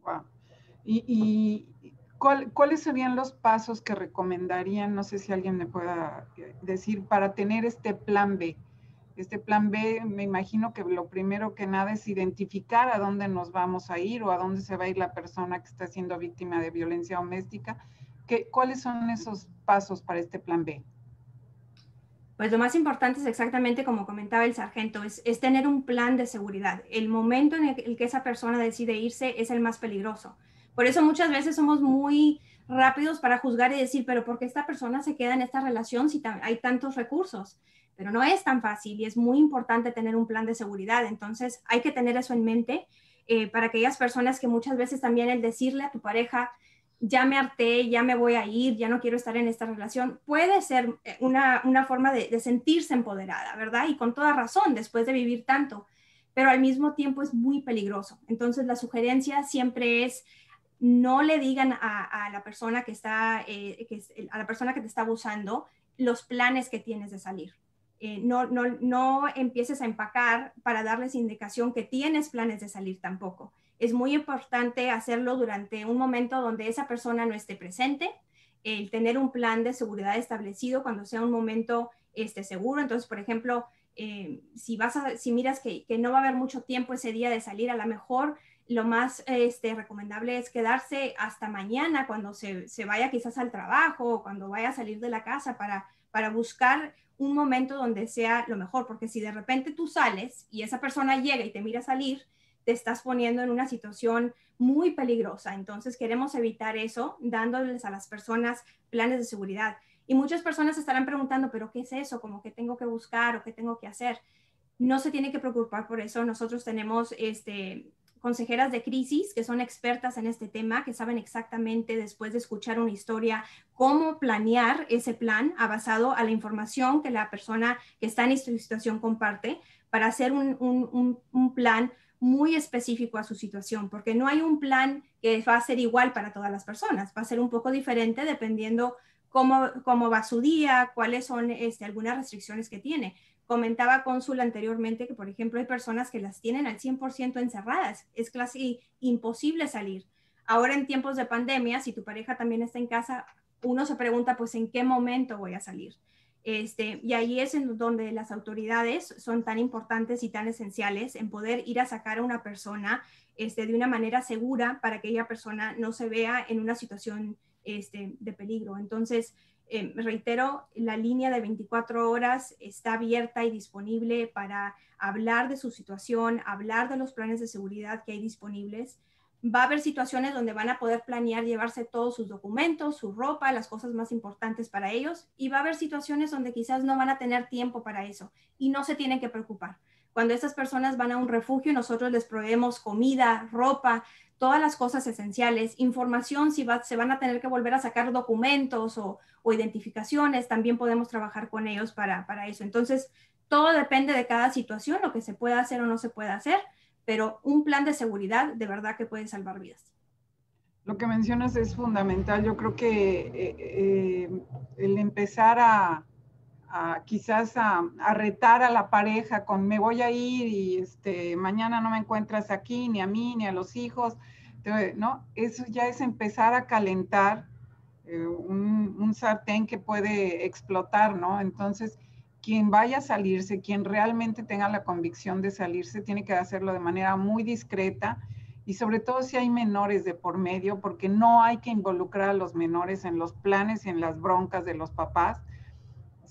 Wow. ¿Y, cuáles serían los pasos que recomendarían, no sé si alguien me pueda eh, decir, para tener este plan B? Este plan B, me imagino que lo primero que nada es identificar a dónde nos vamos a ir o a dónde se va a ir la persona que está siendo víctima de violencia doméstica. ¿Qué, ¿Cuáles son esos pasos para este plan B? Pues lo más importante es exactamente como comentaba el sargento, es, es, tener un plan de seguridad. El momento en el que esa persona decide irse es el más peligroso. Por eso muchas veces somos muy rápidos para juzgar y decir, pero ¿por qué esta persona se queda en esta relación si hay tantos recursos? Pero no es tan fácil y es muy importante tener un plan de seguridad. Entonces hay que tener eso en mente eh, para aquellas personas que muchas veces también el decirle a tu pareja, ya me harté, ya me voy a ir, ya no quiero estar en esta relación, puede ser eh, una, forma de, de sentirse empoderada, ¿verdad? Y con toda razón, después de vivir tanto, pero al mismo tiempo es muy peligroso. Entonces la sugerencia siempre es no le digan a, la persona que está, eh, a la persona que te está abusando los planes que tienes de salir. Eh, no, no, no empieces a empacar para darles indicación que tienes planes de salir tampoco. Es muy importante hacerlo durante un momento donde esa persona no esté presente, el tener un plan de seguridad establecido cuando sea un momento este, seguro. Entonces, por ejemplo, eh, si, vas a, si miras que, que, no va a haber mucho tiempo ese día de salir, a lo mejor lo más este, recomendable es quedarse hasta mañana cuando se, vaya quizás al trabajo o cuando vaya a salir de la casa para, para buscar un momento donde sea lo mejor, porque si de repente tú sales y esa persona llega y te mira salir, te estás poniendo en una situación muy peligrosa. Entonces queremos evitar eso dándoles a las personas planes de seguridad. Y muchas personas estarán preguntando, pero ¿qué es eso? ¿Cómo que tengo que buscar o qué tengo que hacer? No se tiene que preocupar por eso. Nosotros tenemos este, consejeras de crisis que son expertas en este tema, que saben exactamente después de escuchar una historia cómo planear ese plan basado a la información que la persona que está en esta situación comparte para hacer un, plan muy específico a su situación, porque no hay un plan que va a ser igual para todas las personas, va a ser un poco diferente dependiendo cómo, cómo va su día, cuáles son este, algunas restricciones que tiene. Comentaba Cónsul anteriormente que, por ejemplo, hay personas que las tienen al 100% encerradas. Es casi imposible salir. Ahora en tiempos de pandemia, si tu pareja también está en casa, uno se pregunta, pues, ¿en qué momento voy a salir? Este, y ahí es en donde las autoridades son tan importantes y tan esenciales en poder ir a sacar a una persona este, de una manera segura para que aquella persona no se vea en una situación este, de peligro. Entonces, eh, reitero, la línea de 24 horas está abierta y disponible para hablar de su situación, hablar de los planes de seguridad que hay disponibles. Va a haber situaciones donde van a poder planear llevarse todos sus documentos, su ropa, las cosas más importantes para ellos. Y va a haber situaciones donde quizás no van a tener tiempo para eso y no se tienen que preocupar. Cuando estas personas van a un refugio, nosotros les proveemos comida, ropa, todas las cosas esenciales, información, si se van a tener que volver a sacar documentos o, identificaciones, también podemos trabajar con ellos para, eso. Entonces, todo depende de cada situación, lo que se pueda hacer o no se puede hacer, pero un plan de seguridad de verdad que puede salvar vidas. Lo que mencionas es fundamental. Yo creo que eh, eh, el empezar a, quizás a, retar a la pareja con me voy a ir y este, mañana no me encuentras aquí, ni a mí, ni a los hijos, ¿no? Eso ya es empezar a calentar eh, un, un, sartén que puede explotar, ¿no? Entonces, quien vaya a salirse, quien realmente tenga la convicción de salirse, tiene que hacerlo de manera muy discreta y sobre todo si hay menores de por medio, porque no hay que involucrar a los menores en los planes y en las broncas de los papás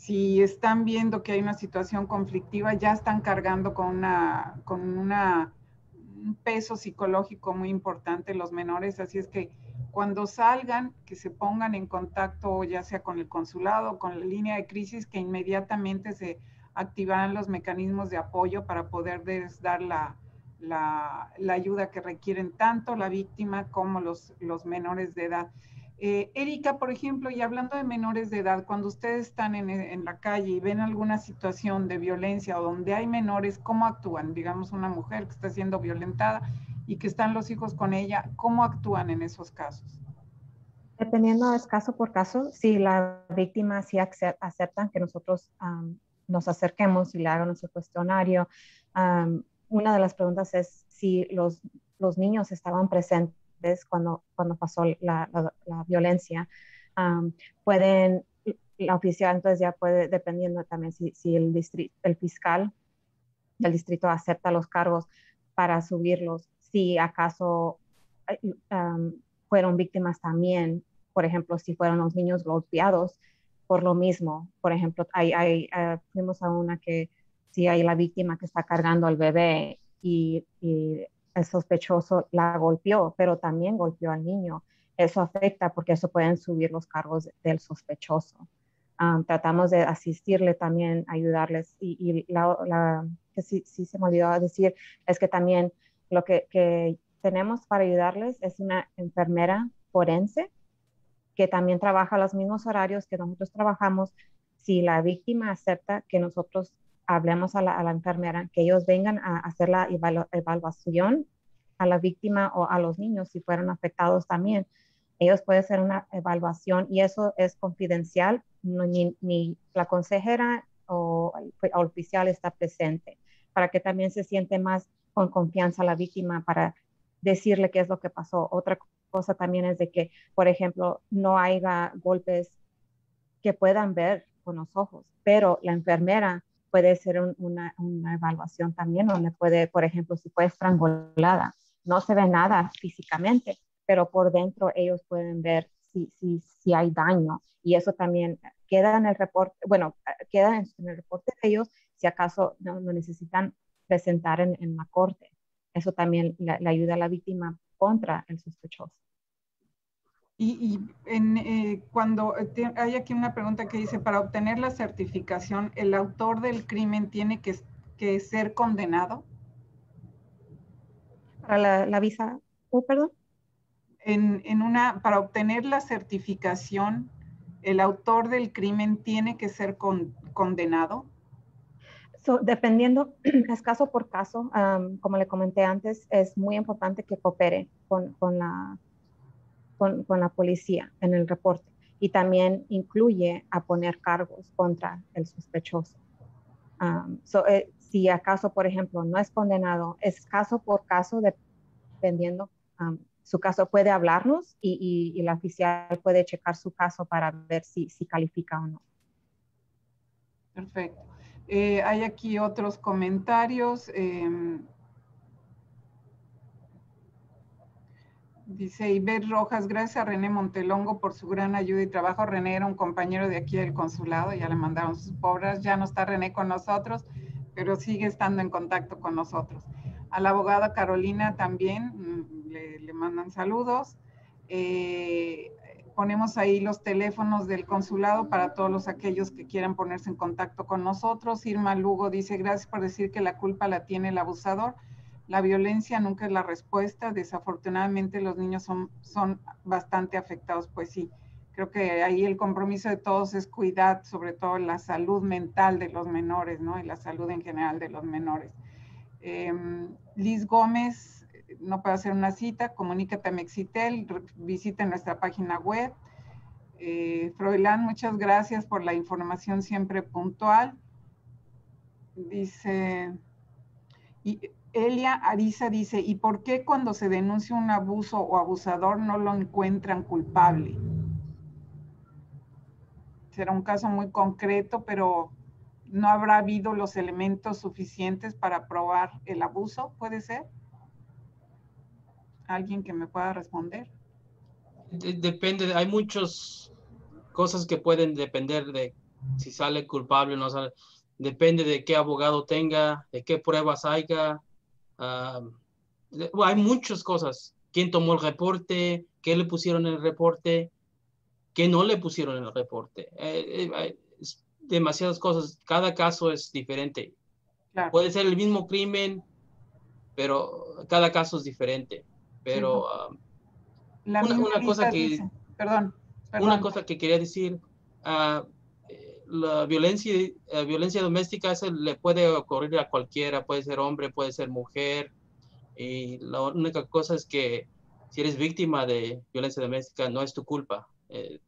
si están viendo que hay una situación conflictiva, ya están cargando con, una, con una, un peso psicológico muy importante los menores. Así es que cuando salgan, que se pongan en contacto ya sea con el consulado, con la línea de crisis, que inmediatamente se activarán los mecanismos de apoyo para poder dar la ayuda que requieren tanto la víctima como los, los menores de edad. Eh, Erika, por ejemplo, y hablando de menores de edad, cuando ustedes están en, la calle y ven alguna situación de violencia o donde hay menores, ¿cómo actúan? Digamos, una mujer que está siendo violentada y que están los hijos con ella, ¿cómo actúan en esos casos? Dependiendo es caso por caso, si la víctima sí aceptan que nosotros nos acerquemos y le hagan nuestro cuestionario, una de las preguntas es si los, los niños estaban presentes cuando, cuando pasó la, violencia, pueden, la oficial entonces ya puede, dependiendo también si, si el, distrito, el fiscal del distrito acepta los cargos para subirlos, si acaso fueron víctimas también, por ejemplo, si fueron los niños golpeados por lo mismo, por ejemplo, hay, hay, uh, fuimos a una que si hay la víctima que está cargando al bebé y, y el sospechoso la golpeó, pero también golpeó al niño. Eso afecta porque eso pueden subir los cargos del sospechoso. tratamos de asistirle también, ayudarles. Y, la, que sí, se me olvidó decir es que también lo que, que tenemos para ayudarles es una enfermera forense que también trabaja los mismos horarios que nosotros trabajamos. Si la víctima acepta que nosotros hablemos a la, enfermera, que ellos vengan a hacer la evaluación a la víctima o a los niños si fueron afectados también. Ellos pueden hacer una evaluación y eso es confidencial, ni, la consejera o el oficial está presente, para que también se siente más con confianza la víctima para decirle qué es lo que pasó. Otra cosa también es de que, por ejemplo, no haya golpes que puedan ver con los ojos, pero la enfermera puede hacer una, evaluación también, donde puede, por ejemplo, si fue estrangulada, no se ve nada físicamente, pero por dentro ellos pueden ver si, si, si hay daño. Y eso también queda en el reporte, bueno, queda en, el reporte de ellos si acaso no, necesitan presentar en, en, la corte. Eso también le, ayuda a la víctima contra el sospechoso. Y, en, eh, cuando eh, hay aquí una pregunta que dice, para obtener la certificación, ¿el autor del crimen tiene que, que ser condenado? Para la, visa, oh, perdón. En, en, una, para obtener la certificación, ¿el autor del crimen tiene que ser condenado? dependiendo, es caso por caso, como le comenté antes, es muy importante que coopere con, con la con, la policía en el reporte y también incluye a poner cargos contra el sospechoso. Eh, si acaso, por ejemplo, no es condenado, es caso por caso, dependiendo, su caso puede hablarnos y, y, la oficial puede checar su caso para ver si, si califica o no. Perfecto. Eh, hay aquí otros comentarios. Em, Dice Iber Rojas, gracias a René Montelongo por su gran ayuda y trabajo. René era un compañero de aquí del consulado, ya le mandaron sus pobres, ya no está René con nosotros, pero sigue estando en contacto con nosotros. A la abogada Carolina también mm, le, mandan saludos. Eh, ponemos ahí los teléfonos del consulado para todos los aquellos que quieran ponerse en contacto con nosotros. Irma Lugo dice, gracias por decir que la culpa la tiene el abusador la violencia nunca es la respuesta. Desafortunadamente los niños son, son bastante afectados. Pues sí, creo que ahí el compromiso de todos es cuidar sobre todo la salud mental de los menores, ¿no? Y la salud en general de los menores. Em, Liz Gómez, no puede hacer una cita, comunícate a Mexitel, visita nuestra página web. Eh, Froilán, muchas gracias por la información siempre puntual. Dice, y Elia Arisa dice, ¿y por qué cuando se denuncia un abuso o abusador no lo encuentran culpable? Será un caso muy concreto, pero no habrá habido los elementos suficientes para probar el abuso, ¿puede ser? ¿Alguien que me pueda responder? Depende, hay muchas cosas que pueden depender de si sale culpable o no sale. Depende de qué abogado tenga, de qué pruebas haya, Ah, hay muchas cosas. ¿Quién tomó el reporte? ¿Qué le pusieron en el reporte? ¿Qué no le pusieron en el reporte? Eh, eh, demasiadas cosas. Cada caso es diferente. Puede ser el mismo crimen, pero cada caso es diferente. Pero ah, una, cosa que... perdón, Una cosa que quería decir. Uh, la violencia, eh, violencia doméstica se le puede ocurrir a cualquiera, puede ser hombre, puede ser mujer. Y la única cosa es que si eres víctima de violencia doméstica no es tu culpa, eh,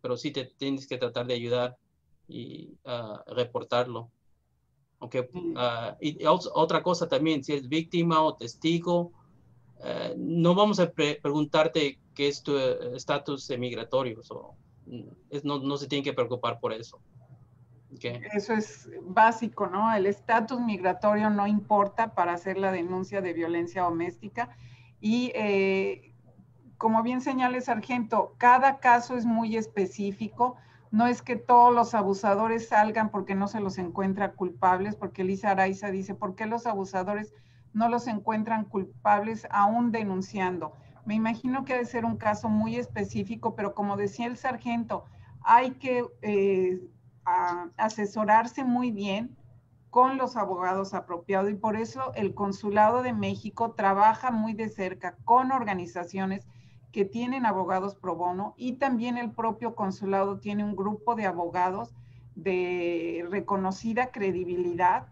pero sí te tienes que tratar de ayudar y ah, reportarlo. Okay. Uh, y otra cosa también, si eres víctima o testigo, eh, no vamos a preguntarte qué es tu estatus migratorio. Mm, no, no se tiene que preocupar por eso. Eso es básico, ¿no? El estatus migratorio no importa para hacer la denuncia de violencia doméstica. Y eh, como bien señala sargento, cada caso es muy específico. No es que todos los abusadores salgan porque no se los encuentra culpables, porque Elisa Araiza dice, ¿por qué los abusadores no los encuentran culpables aún denunciando? Me imagino que debe ser un caso muy específico, pero como decía el sargento, hay que eh, asesorarse muy bien con los abogados apropiados y por eso el Consulado de México trabaja muy de cerca con organizaciones que tienen abogados pro bono y también el propio consulado tiene un grupo de abogados de reconocida credibilidad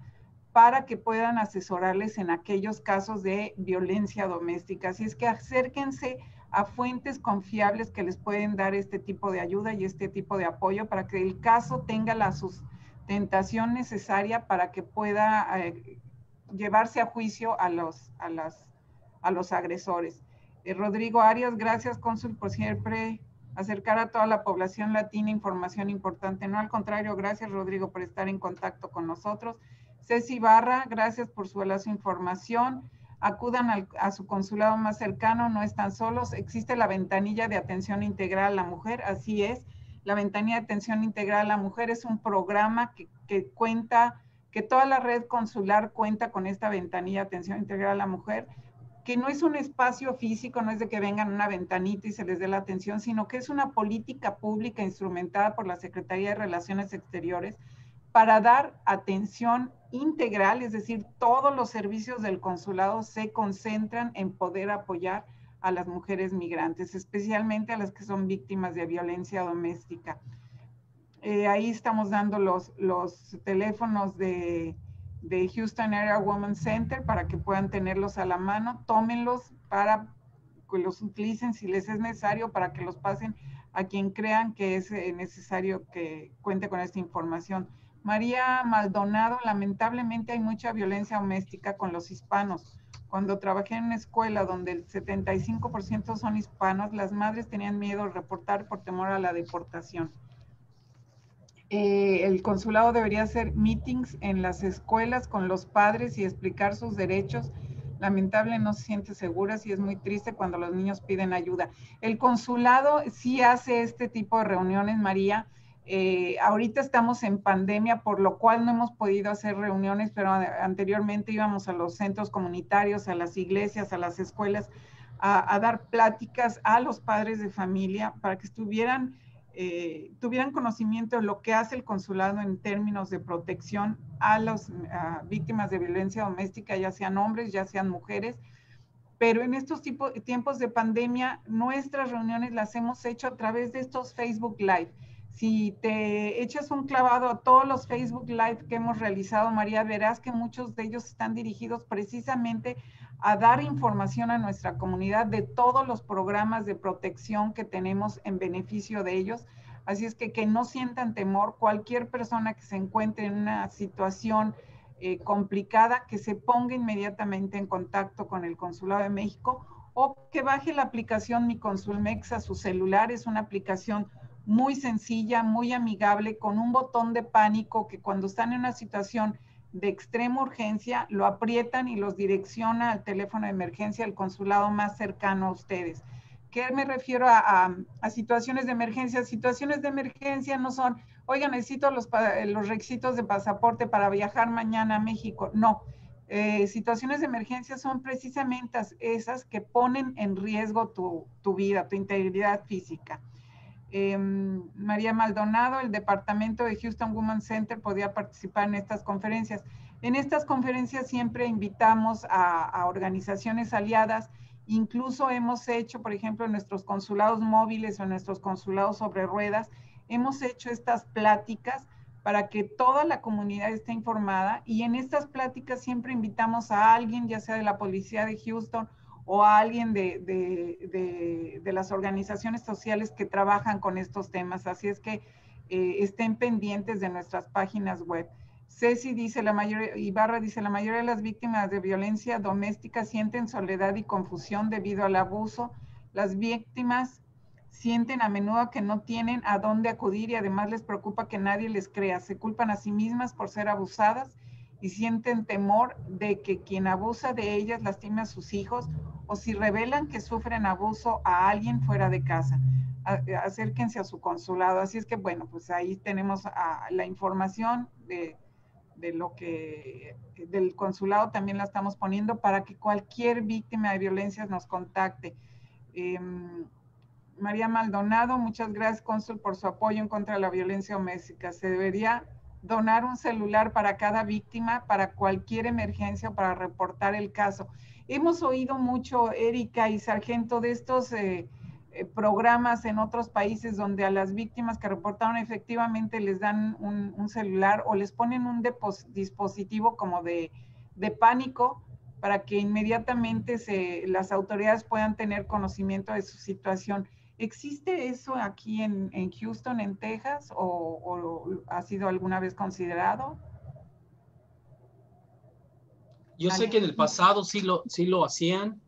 para que puedan asesorarles en aquellos casos de violencia doméstica. Así es que acérquense a fuentes confiables que les pueden dar este tipo de ayuda y este tipo de apoyo para que el caso tenga la sustentación necesaria para que pueda eh, llevarse a juicio a los, a las, a los agresores. Eh, Rodrigo Arias, gracias, cónsul, por siempre acercar a toda la población latina información importante. No, al contrario, gracias, Rodrigo, por estar en contacto con nosotros. Ceci Barra, gracias por su información acudan a su consulado más cercano, no están solos. Existe la ventanilla de atención integral a la mujer, así es. La ventanilla de atención integral a la mujer es un programa que, que cuenta, que toda la red consular cuenta con esta ventanilla de atención integral a la mujer, que no es un espacio físico, no es de que vengan una ventanita y se les dé la atención, sino que es una política pública instrumentada por la Secretaría de Relaciones Exteriores para dar atención integral, es decir, todos los servicios del consulado se concentran en poder apoyar a las mujeres migrantes, especialmente a las que son víctimas de violencia doméstica. Eh, ahí estamos dando los, teléfonos de, de Houston Area Women's Center para que puedan tenerlos a la mano, tómenlos para que los utilicen si les es necesario, para que los pasen a quien crean que es eh, necesario que cuente con esta información. María Maldonado, lamentablemente hay mucha violencia doméstica con los hispanos. Cuando trabajé en una escuela donde el 75% son hispanos, las madres tenían miedo de reportar por temor a la deportación. Eh, el consulado debería hacer meetings en las escuelas con los padres y explicar sus derechos. Lamentable no se siente segura y es muy triste cuando los niños piden ayuda. El consulado sí hace este tipo de reuniones, María, eh, ahorita estamos en pandemia, por lo cual no hemos podido hacer reuniones, pero anteriormente íbamos a los centros comunitarios, a las iglesias, a las escuelas, a, dar pláticas a los padres de familia para que estuvieran, eh, tuvieran conocimiento de lo que hace el consulado en términos de protección a las víctimas de violencia doméstica, ya sean hombres, ya sean mujeres. Pero en estos tiempos de pandemia, nuestras reuniones las hemos hecho a través de estos Facebook Live Si te echas un clavado a todos los Facebook Live que hemos realizado, María, verás que muchos de ellos están dirigidos precisamente a dar información a nuestra comunidad de todos los programas de protección que tenemos en beneficio de ellos. Así es que que no sientan temor, cualquier persona que se encuentre en una situación eh, complicada, que se ponga inmediatamente en contacto con el Consulado de México o que baje la aplicación Mi Consulmex a su celular. Es una aplicación muy sencilla, muy amigable, con un botón de pánico que cuando están en una situación de extrema urgencia, lo aprietan y los direcciona al teléfono de emergencia del consulado más cercano a ustedes. ¿Qué me refiero a, situaciones de emergencia? Situaciones de emergencia no son, oiga, necesito los, los requisitos de pasaporte para viajar mañana a México. No, eh, situaciones de emergencia son precisamente esas que ponen en riesgo tu, tu vida, tu integridad física. Em, María Maldonado, el departamento de Houston Women Center podía participar en estas conferencias. En estas conferencias siempre invitamos a, organizaciones aliadas, incluso hemos hecho, por ejemplo, en nuestros consulados móviles o en nuestros consulados sobre ruedas, hemos hecho estas pláticas para que toda la comunidad esté informada y en estas pláticas siempre invitamos a alguien, ya sea de la policía de Houston o a alguien de, las organizaciones sociales que trabajan con estos temas. Así es que eh, estén pendientes de nuestras páginas web. Ceci dice, la mayoría, Ibarra dice, la mayoría de las víctimas de violencia doméstica sienten soledad y confusión debido al abuso. Las víctimas sienten a menudo que no tienen a dónde acudir y además les preocupa que nadie les crea. Se culpan a sí mismas por ser abusadas y sienten temor de que quien abusa de ellas lastime a sus hijos o si revelan que sufren abuso a alguien fuera de casa. acérquense a su consulado. Así es que, bueno, pues ahí tenemos la información de, lo que del consulado también la estamos poniendo para que cualquier víctima de violencia nos contacte. Em, María Maldonado, muchas gracias, cónsul, por su apoyo en contra de la violencia doméstica. Se debería donar un celular para cada víctima, para cualquier emergencia o para reportar el caso. Hemos oído mucho, Erika y Sargento, de estos eh, eh, programas en otros países donde a las víctimas que reportaron efectivamente les dan un, celular o les ponen un dispositivo como de, pánico para que inmediatamente se, las autoridades puedan tener conocimiento de su situación. ¿Existe eso aquí en, Houston, en Texas, o, ha sido alguna vez considerado? Yo sé que en el pasado sí lo, sí lo hacían.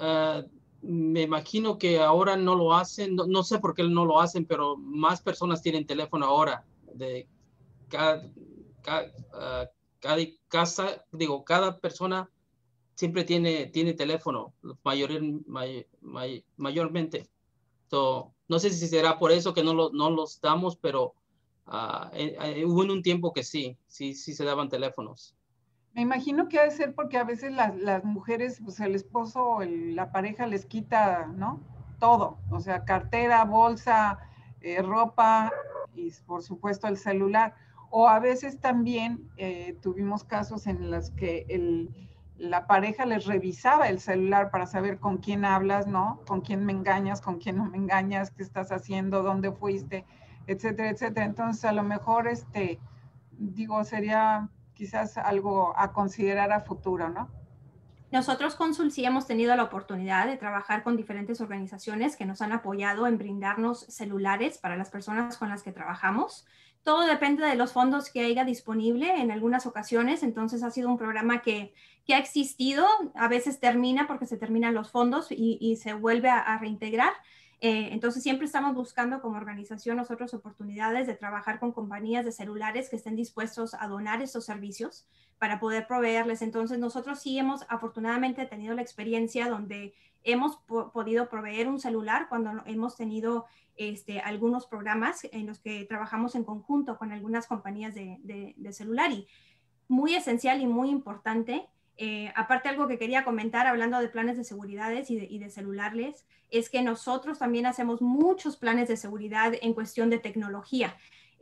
Ah, me imagino que ahora no lo hacen. No, sé por qué no lo hacen, pero más personas tienen teléfono ahora. De cada, ah, casa, digo, cada persona siempre tiene, tiene teléfono, mayor, mayormente no sé si será por eso que no, lo, no los damos, pero uh, hubo en un tiempo que sí, sí, sí se daban teléfonos. Me imagino que ha de ser porque a veces las, las mujeres, pues el esposo, la pareja les quita, ¿no? Todo, o sea, cartera, bolsa, eh, ropa y por supuesto el celular. O a veces también eh, tuvimos casos en los que el, la pareja les revisaba el celular para saber con quién hablas, ¿no? Con quién me engañas, con quién no me engañas, qué estás haciendo, dónde fuiste, etcétera, etcétera. Entonces, a lo mejor, este, digo, sería quizás algo a considerar a futuro, ¿no? Nosotros, Consul, sí hemos tenido la oportunidad de trabajar con diferentes organizaciones que nos han apoyado en brindarnos celulares para las personas con las que trabajamos. Todo depende de los fondos que haya disponible en algunas ocasiones, entonces ha sido un programa que, que ha existido, a veces termina porque se terminan los fondos y, se vuelve a, a reintegrar. Eh, entonces siempre estamos buscando como organización nosotros oportunidades de trabajar con compañías de celulares que estén dispuestos a donar estos servicios para poder proveerles. Entonces nosotros sí hemos afortunadamente tenido la experiencia donde hemos podido proveer un celular cuando hemos tenido este, algunos programas en los que trabajamos en conjunto con algunas compañías de, celular y muy esencial y muy importante. Eh, aparte algo que quería comentar hablando de planes de seguridades y de, y de celulares, es que nosotros también hacemos muchos planes de seguridad en cuestión de tecnología.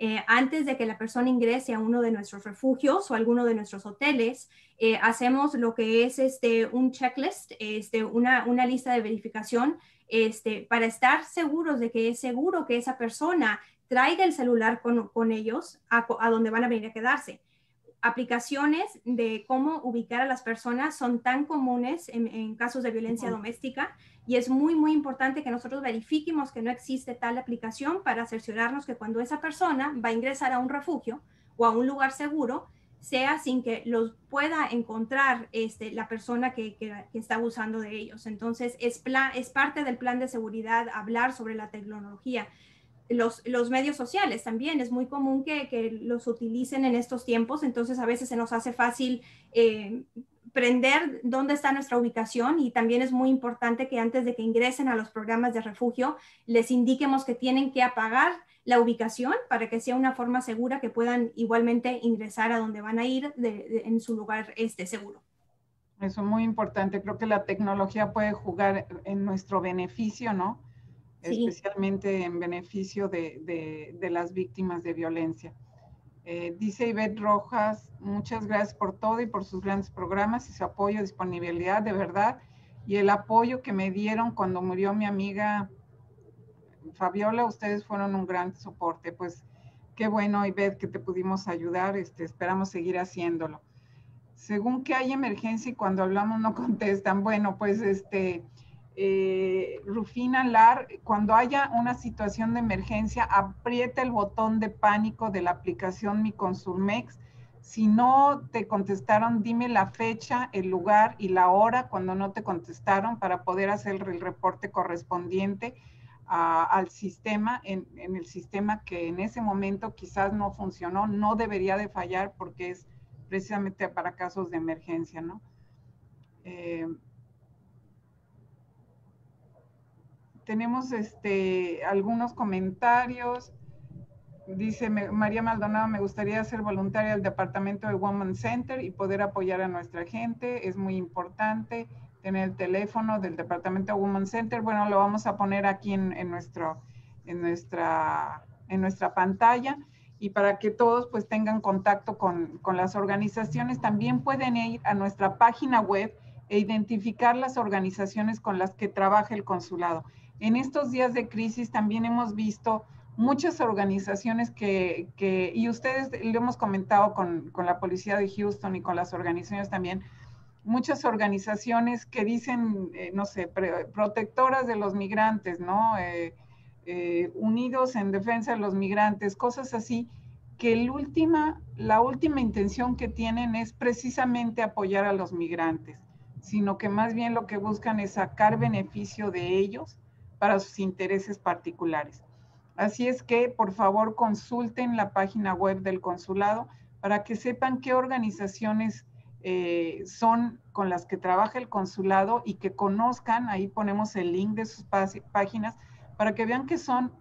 Eh, antes de que la persona ingrese a uno de nuestros refugios o alguno de nuestros hoteles, eh, hacemos lo que es este, un checklist, este, una, una lista de verificación este, para estar seguros de que es seguro que esa persona traiga el celular con, ellos a, a donde van a venir a quedarse. Aplicaciones de cómo ubicar a las personas son tan comunes en, casos de violencia doméstica y es muy, muy importante que nosotros verifiquemos que no existe tal aplicación para cerciorarnos que cuando esa persona va a ingresar a un refugio o a un lugar seguro, sea sin que los pueda encontrar este, la persona que, está abusando de ellos. Entonces, es, es parte del plan de seguridad hablar sobre la tecnología los, los, medios sociales también. Es muy común que, que, los utilicen en estos tiempos, entonces a veces se nos hace fácil eh, prender dónde está nuestra ubicación y también es muy importante que antes de que ingresen a los programas de refugio les indiquemos que tienen que apagar la ubicación para que sea una forma segura que puedan igualmente ingresar a donde van a ir en su lugar este, seguro. Eso es muy importante. Creo que la tecnología puede jugar en nuestro beneficio, ¿no? especialmente en beneficio de, las víctimas de violencia. Eh, dice Ivette Rojas, muchas gracias por todo y por sus grandes programas y su apoyo, disponibilidad, de verdad, y el apoyo que me dieron cuando murió mi amiga Fabiola, ustedes fueron un gran soporte. Pues qué bueno, Ivette, que te pudimos ayudar, este, esperamos seguir haciéndolo. Según que hay emergencia y cuando hablamos no contestan, bueno, pues este, eh, Rufina Lar, cuando haya una situación de emergencia, aprieta el botón de pánico de la aplicación Mi Consulmex. Si no te contestaron, dime la fecha, el lugar y la hora cuando no te contestaron para poder hacer el reporte correspondiente al sistema, en, el sistema que en ese momento quizás no funcionó, no debería de fallar porque es precisamente para casos de emergencia, ¿no? Eh, tenemos este, algunos comentarios. Dice María Maldonado, me gustaría ser voluntaria del departamento de Woman Center y poder apoyar a nuestra gente. Es muy importante tener el teléfono del departamento de Woman Center. Bueno, lo vamos a poner aquí en, nuestro, en, nuestra, en nuestra pantalla y para que todos pues tengan contacto con, con las organizaciones. También pueden ir a nuestra página web e identificar las organizaciones con las que trabaja el consulado en estos días de crisis también hemos visto muchas organizaciones que, y ustedes lo hemos comentado con, la policía de Houston y con las organizaciones también, muchas organizaciones que dicen, eh, no sé, protectoras de los migrantes, ¿no? Eh, eh, unidos en defensa de los migrantes, cosas así, que el última, la última intención que tienen es precisamente apoyar a los migrantes, sino que más bien lo que buscan es sacar beneficio de ellos para sus intereses particulares. Así es que, por favor, consulten la página web del consulado para que sepan qué organizaciones eh, son con las que trabaja el consulado y que conozcan, ahí ponemos el link de sus páginas, para que vean que son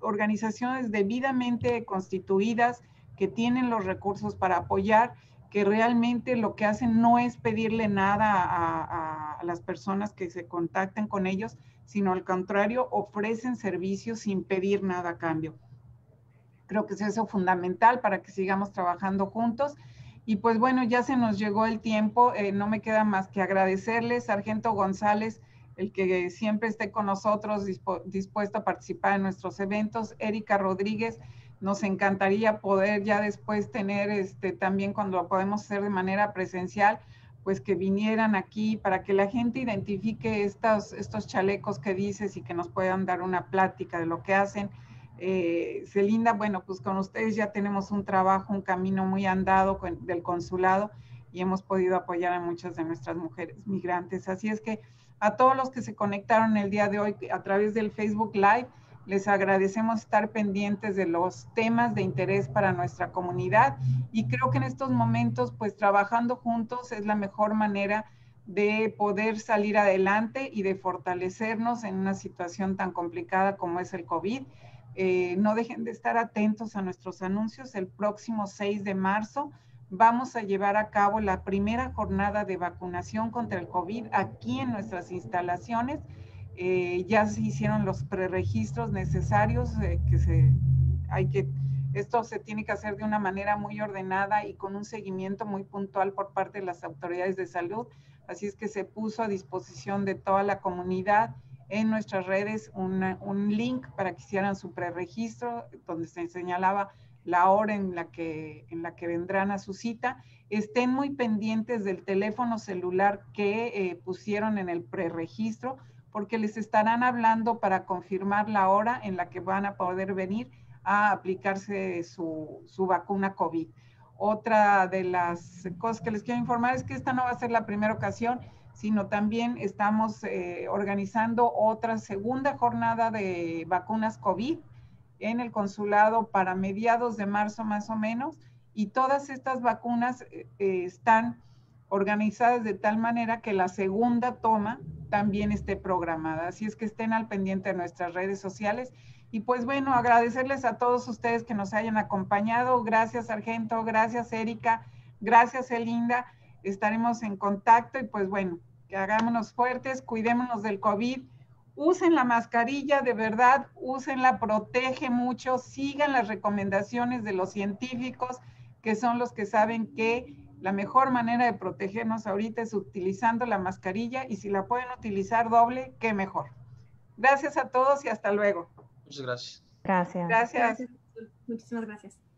organizaciones debidamente constituidas, que tienen los recursos para apoyar, que realmente lo que hacen no es pedirle nada a, a las personas que se contacten con ellos, sino al contrario, ofrecen servicios sin pedir nada a cambio. Creo que es eso fundamental para que sigamos trabajando juntos. Y pues bueno, ya se nos llegó el tiempo, eh, no me queda más que agradecerles, Sargento González, el que siempre esté con nosotros dispuesto a participar en nuestros eventos, Erika Rodríguez, nos encantaría poder ya después tener este también cuando lo podemos hacer de manera presencial, pues que vinieran aquí para que la gente identifique estos, estos chalecos que dices y que nos puedan dar una plática de lo que hacen. Eh, Celinda, bueno, pues con ustedes ya tenemos un trabajo, un camino muy andado del consulado y hemos podido apoyar a muchas de nuestras mujeres migrantes. Así es que a todos los que se conectaron el día de hoy a través del Facebook Live, les agradecemos estar pendientes de los temas de interés para nuestra comunidad y creo que en estos momentos, pues trabajando juntos es la mejor manera de poder salir adelante y de fortalecernos en una situación tan complicada como es el COVID. Eh, no dejen de estar atentos a nuestros anuncios. El próximo 6 de marzo vamos a llevar a cabo la primera jornada de vacunación contra el COVID aquí en nuestras instalaciones eh, ya se hicieron los preregistros necesarios, eh, que hay que, esto se tiene que hacer de una manera muy ordenada y con un seguimiento muy puntual por parte de las autoridades de salud. Así es que se puso a disposición de toda la comunidad en nuestras redes un link para que hicieran su preregistro, donde se señalaba la hora en la, que, en la que vendrán a su cita. Estén muy pendientes del teléfono celular que eh, pusieron en el preregistro, porque les estarán hablando para confirmar la hora en la que van a poder venir a aplicarse su, su vacuna COVID. Otra de las cosas que les quiero informar es que esta no va a ser la primera ocasión sino también estamos eh, organizando otra segunda jornada de vacunas COVID en el consulado para mediados de marzo más o menos. Y todas estas vacunas eh, eh, están organizadas de tal manera que la segunda toma también esté programada. Así es que estén al pendiente de nuestras redes sociales. Y pues bueno, agradecerles a todos ustedes que nos hayan acompañado. Gracias, Sargento. Gracias, Erika. Gracias, Elinda. Estaremos en contacto y pues bueno, que hagámonos fuertes, cuidémonos del COVID, usen la mascarilla, de verdad, úsenla, protege mucho, sigan las recomendaciones de los científicos, que son los que saben que la mejor manera de protegernos ahorita es utilizando la mascarilla y si la pueden utilizar doble, qué mejor. Gracias a todos y hasta luego. Muchas gracias. Gracias. Gracias. Muchísimas gracias.